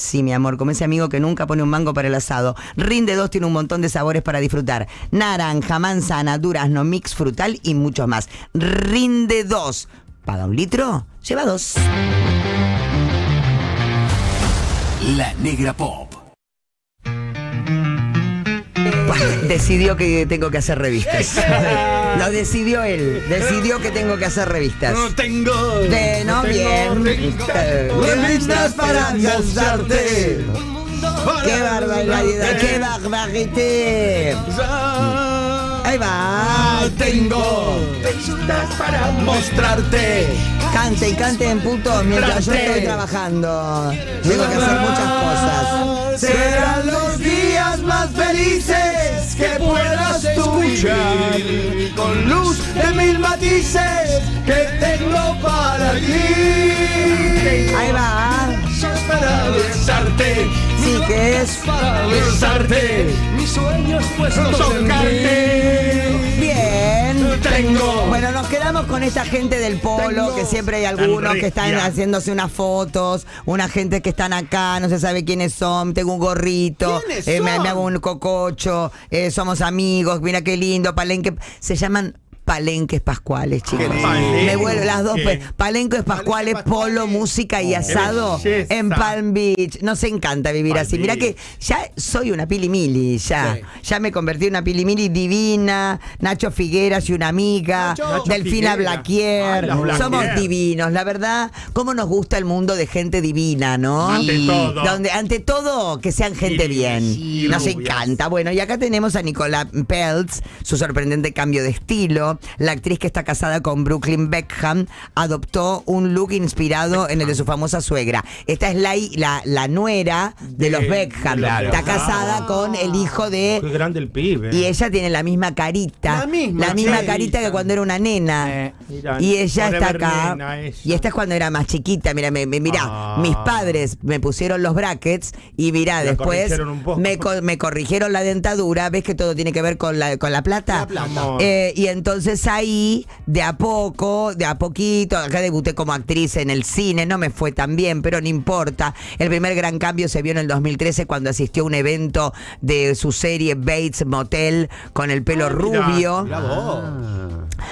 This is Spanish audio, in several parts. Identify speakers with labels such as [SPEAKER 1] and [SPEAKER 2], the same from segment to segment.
[SPEAKER 1] Sí, mi amor, como ese amigo que nunca pone un mango para el asado. Rinde 2 tiene un montón de sabores para disfrutar. Naranja, manzana, durazno, mix frutal y mucho más. Rinde 2. Paga un litro, lleva dos.
[SPEAKER 2] La Negra Pop.
[SPEAKER 1] Decidió que tengo que hacer revistas. Lo decidió él. Decidió que tengo que hacer revistas.
[SPEAKER 3] No tengo.
[SPEAKER 1] De no bien. Eh,
[SPEAKER 3] Revistas para alcanzarte.
[SPEAKER 1] ¡Qué barbaridad! ¡Qué barbaridad! Ahí va.
[SPEAKER 3] Tengo revistas para mostrarte.
[SPEAKER 1] Cante y cante en puto mientras yo estoy trabajando. Tengo que hacer muchas cosas.
[SPEAKER 3] Serán los días más felices que puedas vivir con luz de mil matices que tengo para ti.
[SPEAKER 1] Ahí va.
[SPEAKER 3] Para besarte,
[SPEAKER 1] Que es.
[SPEAKER 3] para besarte, mis sueños puestos tocarte.
[SPEAKER 1] Bien.
[SPEAKER 3] Tengo.
[SPEAKER 1] Bueno, nos quedamos con esta gente del polo,
[SPEAKER 3] Tengo.
[SPEAKER 1] que siempre hay algunos que están haciéndose unas fotos, una gente que están acá, no se sabe quiénes son, tengo un gorrito,
[SPEAKER 3] ¿Quiénes
[SPEAKER 1] eh, me, me hago un cococho, eh, somos amigos, mira qué lindo, palenque, se llaman palenques pascuales, chicos. Me vuelvo las dos, pues, palenques pascuales,
[SPEAKER 3] Palenque
[SPEAKER 1] polo, música y asado en Palm Beach. Nos encanta vivir
[SPEAKER 3] Palm
[SPEAKER 1] así. Mira que ya soy una pilimili, ya.
[SPEAKER 3] Sí.
[SPEAKER 1] Ya me convertí en una pilimili divina. Nacho Figueras y una amiga.
[SPEAKER 3] Nacho.
[SPEAKER 1] Delfina
[SPEAKER 3] Figuera.
[SPEAKER 1] Blaquier.
[SPEAKER 3] Ay, la Blaquier.
[SPEAKER 1] Somos divinos, la verdad. ¿Cómo nos gusta el mundo de gente divina, no?
[SPEAKER 3] Ante
[SPEAKER 1] Y
[SPEAKER 3] todo.
[SPEAKER 1] Donde, ante todo, que sean gente
[SPEAKER 3] Y-
[SPEAKER 1] bien.
[SPEAKER 3] y
[SPEAKER 1] Nos
[SPEAKER 3] rubias.
[SPEAKER 1] encanta. Bueno, y acá tenemos a Nicola Peltz, su sorprendente cambio de estilo. La actriz que está casada con Brooklyn Beckham adoptó un look inspirado en el de su famosa suegra. Esta es la, la, la nuera de,
[SPEAKER 3] De-
[SPEAKER 1] los Beckham.
[SPEAKER 3] Claro.
[SPEAKER 1] Está casada con el hijo de
[SPEAKER 4] Qué grande el pibe.
[SPEAKER 1] y ella tiene la misma carita.
[SPEAKER 3] La misma,
[SPEAKER 1] misma
[SPEAKER 3] sí.
[SPEAKER 1] carita que cuando era una nena.
[SPEAKER 4] Eh, mira,
[SPEAKER 1] y ella está acá. Y esta es cuando era más chiquita. Mira, me, me- mira,
[SPEAKER 4] Ah.
[SPEAKER 1] mis padres me pusieron los brackets y mira,
[SPEAKER 4] La
[SPEAKER 1] después
[SPEAKER 4] corrigieron
[SPEAKER 1] me, co- me corrigieron la dentadura. ¿Ves que todo tiene que ver con la, con la plata?
[SPEAKER 3] La plata.
[SPEAKER 1] Eh, y entonces ahí, de a poco, de a poquito, acá debuté como actriz en el cine, no me fue tan bien, pero no importa. El primer gran cambio se vio en el 2013 cuando asistió a un evento de su serie Bates Motel con el pelo
[SPEAKER 4] Ah,
[SPEAKER 1] rubio.
[SPEAKER 3] Mirá vos.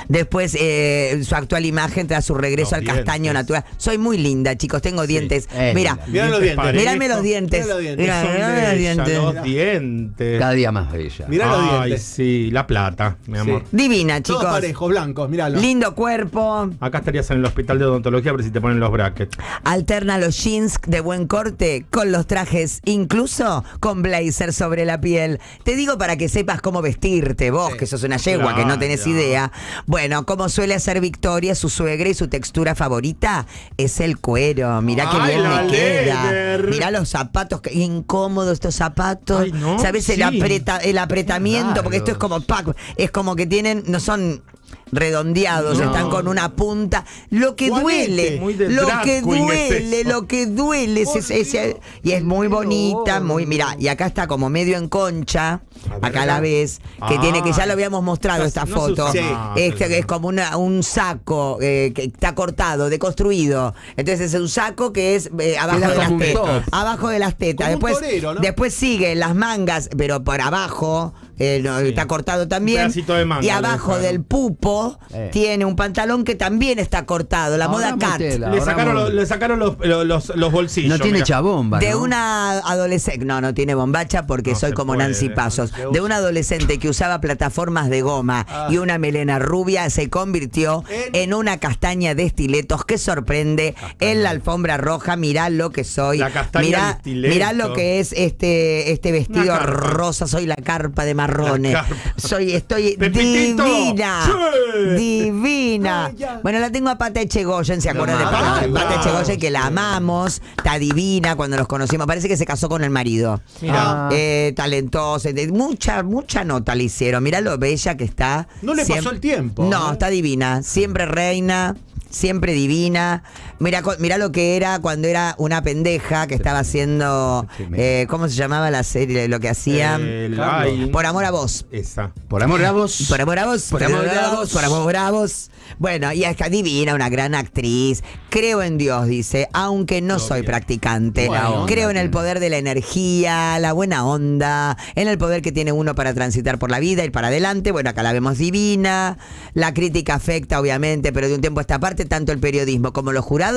[SPEAKER 1] Después eh, su actual imagen tras su regreso
[SPEAKER 4] Los
[SPEAKER 1] al castaño natural. Soy muy linda, chicos, tengo dientes. Mira,
[SPEAKER 3] Mirá los dientes.
[SPEAKER 1] mírame los dientes.
[SPEAKER 3] Mirá los dientes.
[SPEAKER 1] Los dientes.
[SPEAKER 4] los dientes.
[SPEAKER 5] Cada día más bella.
[SPEAKER 3] Mirá los
[SPEAKER 4] Ay,
[SPEAKER 3] dientes.
[SPEAKER 4] sí, la plata, mi amor.
[SPEAKER 1] Divina,
[SPEAKER 3] Todos
[SPEAKER 1] chicos.
[SPEAKER 3] parejos, blancos, miralo.
[SPEAKER 1] Lindo cuerpo.
[SPEAKER 4] Acá estarías en el hospital de odontología, pero si te ponen los brackets.
[SPEAKER 1] Alterna los jeans de buen corte con los trajes, incluso con blazer sobre la piel. Te digo para que sepas cómo vestirte, vos, que sos una yegua, que no tenés
[SPEAKER 4] Claro.
[SPEAKER 1] idea. Bueno, como suele hacer Victoria, su suegra y su textura favorita es el cuero. Mirá qué bien me queda.
[SPEAKER 4] leather.
[SPEAKER 1] Mirá los zapatos, qué incómodos estos zapatos.
[SPEAKER 4] Ay, no,
[SPEAKER 1] ¿Sabes el, apreta- el apretamiento? Porque esto es como pack, es como que tienen, no son redondeados,
[SPEAKER 4] No.
[SPEAKER 1] están con una punta. Lo que duele, lo que
[SPEAKER 4] es
[SPEAKER 1] duele, lo que duele es ese- ese- y es muy bonita, muy, mira, y acá está como medio en concha, acá la ves, que
[SPEAKER 4] Ah.
[SPEAKER 1] tiene que ya lo habíamos mostrado esta
[SPEAKER 4] no
[SPEAKER 1] foto.
[SPEAKER 3] Sí.
[SPEAKER 1] Este es como una- un saco eh, que está cortado, deconstruido. Entonces es un saco que es eh, abajo de las tetas. Abajo de las tetas. Después,
[SPEAKER 3] torero, ¿no?
[SPEAKER 1] después sigue las mangas, pero por abajo. Eh, no, Está cortado también.
[SPEAKER 4] pedacito de manga
[SPEAKER 1] y abajo del pupo
[SPEAKER 5] Eh.
[SPEAKER 1] tiene un pantalón que también está cortado. La
[SPEAKER 5] Ahora
[SPEAKER 1] moda cat.
[SPEAKER 5] Motela.
[SPEAKER 4] Le sacaron, los, le sacaron los, los, los- los bolsillos.
[SPEAKER 5] No tiene
[SPEAKER 4] mirá.
[SPEAKER 5] chabomba.
[SPEAKER 1] De
[SPEAKER 5] ¿no?
[SPEAKER 1] una adolescente, no, no tiene bombacha porque
[SPEAKER 4] No
[SPEAKER 1] soy como
[SPEAKER 4] puede,
[SPEAKER 1] Nancy Pasos. De una adolescente que usaba plataformas de goma y una melena rubia se convirtió
[SPEAKER 3] En-
[SPEAKER 1] en una castaña de estiletos que sorprende en la alfombra roja. Mirá lo que soy.
[SPEAKER 4] La castaña de
[SPEAKER 1] mirá,
[SPEAKER 4] estileto.
[SPEAKER 1] mirá lo que es este, este vestido rosa. Soy la carpa de marrones. Soy, estoy
[SPEAKER 4] Pepitito.
[SPEAKER 1] divina.
[SPEAKER 4] Sí.
[SPEAKER 1] Divina.
[SPEAKER 3] Ay.
[SPEAKER 1] Bueno, la tengo a Pata Echegoyen, ¿se acuerdan de Pata. Pata Echegoyen? Que la amamos, está divina cuando nos conocimos. Parece que se casó con el marido.
[SPEAKER 4] Mirá.
[SPEAKER 5] Ah.
[SPEAKER 1] Eh, talentosa, de- mucha, mucha nota le hicieron. Mirá lo bella que está.
[SPEAKER 3] No le
[SPEAKER 1] Siem-
[SPEAKER 3] pasó el tiempo,
[SPEAKER 1] No,
[SPEAKER 3] ¿eh?
[SPEAKER 1] está divina. Siempre reina, siempre divina. Mira, mira lo que era cuando era una pendeja que estaba haciendo. Eh, ¿Cómo se llamaba la serie? Lo que hacía.
[SPEAKER 5] Carlos.
[SPEAKER 4] ay,
[SPEAKER 1] Por amor a vos.
[SPEAKER 4] Esa.
[SPEAKER 5] Por amor a vos.
[SPEAKER 1] Por amor a vos, por, amor a vos, por amor a vos. Bueno, y es divina, una gran actriz. Creo en Dios, dice, aunque no soy practicante. Creo en el poder de la energía, la buena onda, en el poder que tiene uno para transitar por la vida, ir para adelante. Bueno, acá la vemos divina. La crítica afecta, obviamente, pero de un tiempo a esta parte, tanto el periodismo como los jurados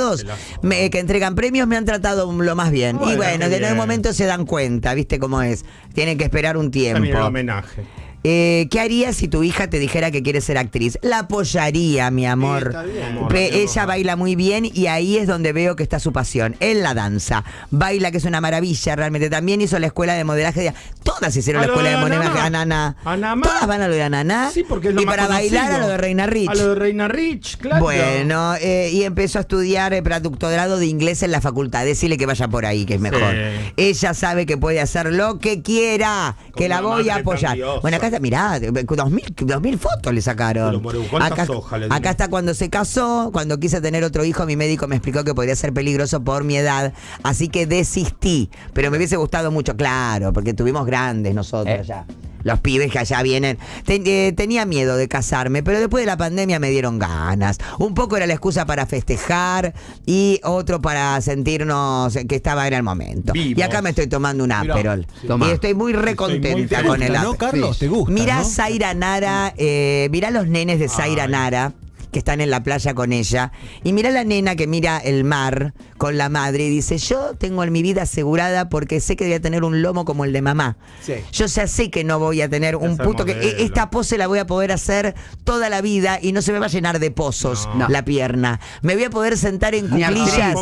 [SPEAKER 1] me- que entregan premios me han tratado lo más bien. y
[SPEAKER 4] Bueno,
[SPEAKER 1] de
[SPEAKER 4] bien.
[SPEAKER 1] momento se dan cuenta, ¿viste cómo es? Tienen que esperar un
[SPEAKER 4] También el
[SPEAKER 1] tiempo.
[SPEAKER 4] homenaje.
[SPEAKER 1] Eh, ¿Qué harías si tu hija te dijera que quiere ser actriz? La apoyaría, mi amor.
[SPEAKER 3] está bien.
[SPEAKER 4] Amor,
[SPEAKER 1] Pe-
[SPEAKER 4] qué
[SPEAKER 1] ella baila muy bien y ahí es donde veo que está su pasión, en la danza. Baila, que es una maravilla, realmente. También hizo la escuela de modelaje. De... Todas hicieron
[SPEAKER 4] A
[SPEAKER 1] la escuela
[SPEAKER 4] de
[SPEAKER 1] de modelaje
[SPEAKER 4] Ananá.
[SPEAKER 1] Ananá. Todas van a lo de Ananá.
[SPEAKER 4] Sí, porque es lo
[SPEAKER 1] Y
[SPEAKER 4] más
[SPEAKER 1] para bailar a lo de Reina Rich.
[SPEAKER 4] A lo de Reina Rich, claro.
[SPEAKER 1] Bueno, eh, y empezó a estudiar el doctorado de inglés en la facultad. Decirle que vaya por ahí, que es mejor.
[SPEAKER 4] Sí.
[SPEAKER 1] Ella sabe que puede hacer lo que quiera, que
[SPEAKER 4] Con
[SPEAKER 1] la voy a apoyar. Bueno, acá está, mirá, dos mil, dos mil fotos le sacaron.
[SPEAKER 4] Pero, Maru, ¿cuántas
[SPEAKER 1] Acá,
[SPEAKER 4] le
[SPEAKER 1] acá está cuando se casó, cuando quise tener otro hijo, mi médico me explicó que podría ser peligroso por mi edad, así que desistí. Pero me hubiese gustado mucho, claro, porque tuvimos grandes nosotros
[SPEAKER 5] Eh.
[SPEAKER 1] ya. Los pibes que allá vienen. Ten- eh, tenía miedo de casarme, pero después de la pandemia me dieron ganas. Un poco era la excusa para festejar y otro para sentirnos que estaba en el momento. Y acá me estoy tomando un Aperol. Y estoy muy recontenta con el
[SPEAKER 3] ¿no,
[SPEAKER 1] Aperol.
[SPEAKER 3] Carlos? ¿Te gusta?
[SPEAKER 1] Mirá
[SPEAKER 3] ¿no?
[SPEAKER 1] Zaira Nara, eh, mirá los nenes de Zaira
[SPEAKER 4] Ay.
[SPEAKER 1] Nara que están en la playa con ella. Y mirá la nena que mira el mar con la madre y dice, yo tengo en mi vida asegurada porque sé que voy a tener un lomo como el de mamá.
[SPEAKER 3] Sí.
[SPEAKER 1] Yo ya sé que no voy a tener un puto que e- esta pose la voy a poder hacer toda la vida y no se me va a llenar de pozos
[SPEAKER 4] No.
[SPEAKER 1] la pierna. Me voy a poder sentar en cuclillas.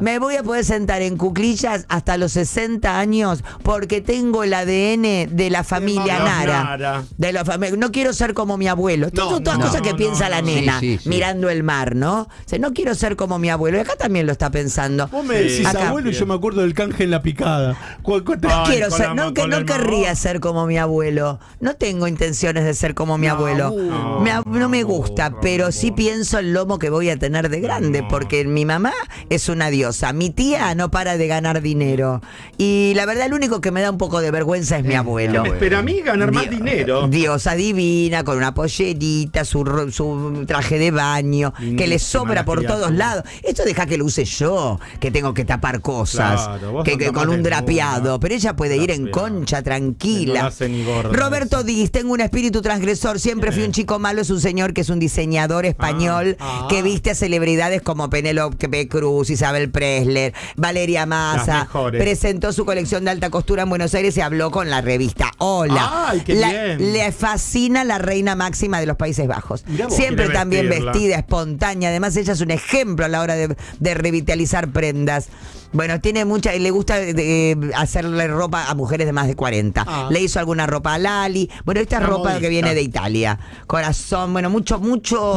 [SPEAKER 1] Me voy a poder sentar en cuclillas hasta los 60 años porque tengo el ADN de la familia Nara.
[SPEAKER 4] Nara.
[SPEAKER 1] De la fami- no quiero ser como mi abuelo. Son todas
[SPEAKER 3] no,
[SPEAKER 1] cosas que
[SPEAKER 4] no,
[SPEAKER 1] piensa
[SPEAKER 4] no,
[SPEAKER 1] la nena
[SPEAKER 5] Sí, sí, sí.
[SPEAKER 1] mirando el mar, ¿no? O sea, no quiero ser como mi abuelo. Y acá también lo está pensando.
[SPEAKER 3] Vos me decís
[SPEAKER 1] Acá.
[SPEAKER 3] abuelo y yo me acuerdo del canje en la picada. ¿Cuál- cuál te-
[SPEAKER 1] No
[SPEAKER 4] Ay,
[SPEAKER 1] quiero ser,
[SPEAKER 4] la
[SPEAKER 1] no, que no querría ser como mi abuelo. No tengo intenciones de ser como mi abuelo.
[SPEAKER 4] No,
[SPEAKER 1] Me a- no me gusta,
[SPEAKER 4] no,
[SPEAKER 1] pero sí
[SPEAKER 4] no.
[SPEAKER 1] pienso el lomo que voy a tener de grande,
[SPEAKER 4] No.
[SPEAKER 1] porque mi mamá es una diosa. Mi tía no para de ganar dinero. Y la verdad, el único que me da un poco de vergüenza es mi abuelo.
[SPEAKER 4] Me espera a mí ganar más dinero.
[SPEAKER 1] Diosa divina, con una pollerita, su, su traje de baño, que le sobra por todos lados. Esto deja que lo use yo, que tengo que tapar cosas,
[SPEAKER 4] Claro,
[SPEAKER 1] que, con un drapeado. Pero ella puede ir en concha,
[SPEAKER 4] No
[SPEAKER 1] tranquila.
[SPEAKER 4] hace ni gorda
[SPEAKER 1] Roberto. Diz, tengo un espíritu transgresor, siempre fui un chico malo, es un señor que es un diseñador español
[SPEAKER 3] Ah.
[SPEAKER 1] que viste a celebridades como Penélope Cruz, Isabel Presler, Valeria Massa. Presentó su colección de alta costura en Buenos Aires y habló con la revista Hola.
[SPEAKER 4] Ay, qué
[SPEAKER 1] La-
[SPEAKER 4] bien.
[SPEAKER 1] Le fascina la reina máxima de los Países Bajos.
[SPEAKER 3] Mirá.
[SPEAKER 1] Siempre también vestida, espontánea. Además, ella es un ejemplo a la hora de, de revitalizar prendas. Bueno, tiene mucha, y le gusta eh, hacerle ropa a mujeres de más de 40.
[SPEAKER 3] Ah.
[SPEAKER 1] Le hizo alguna ropa a Lali. Bueno, esta
[SPEAKER 3] Una
[SPEAKER 1] ropa
[SPEAKER 3] modista.
[SPEAKER 1] que viene de Italia. Corazón, bueno, mucho, mucho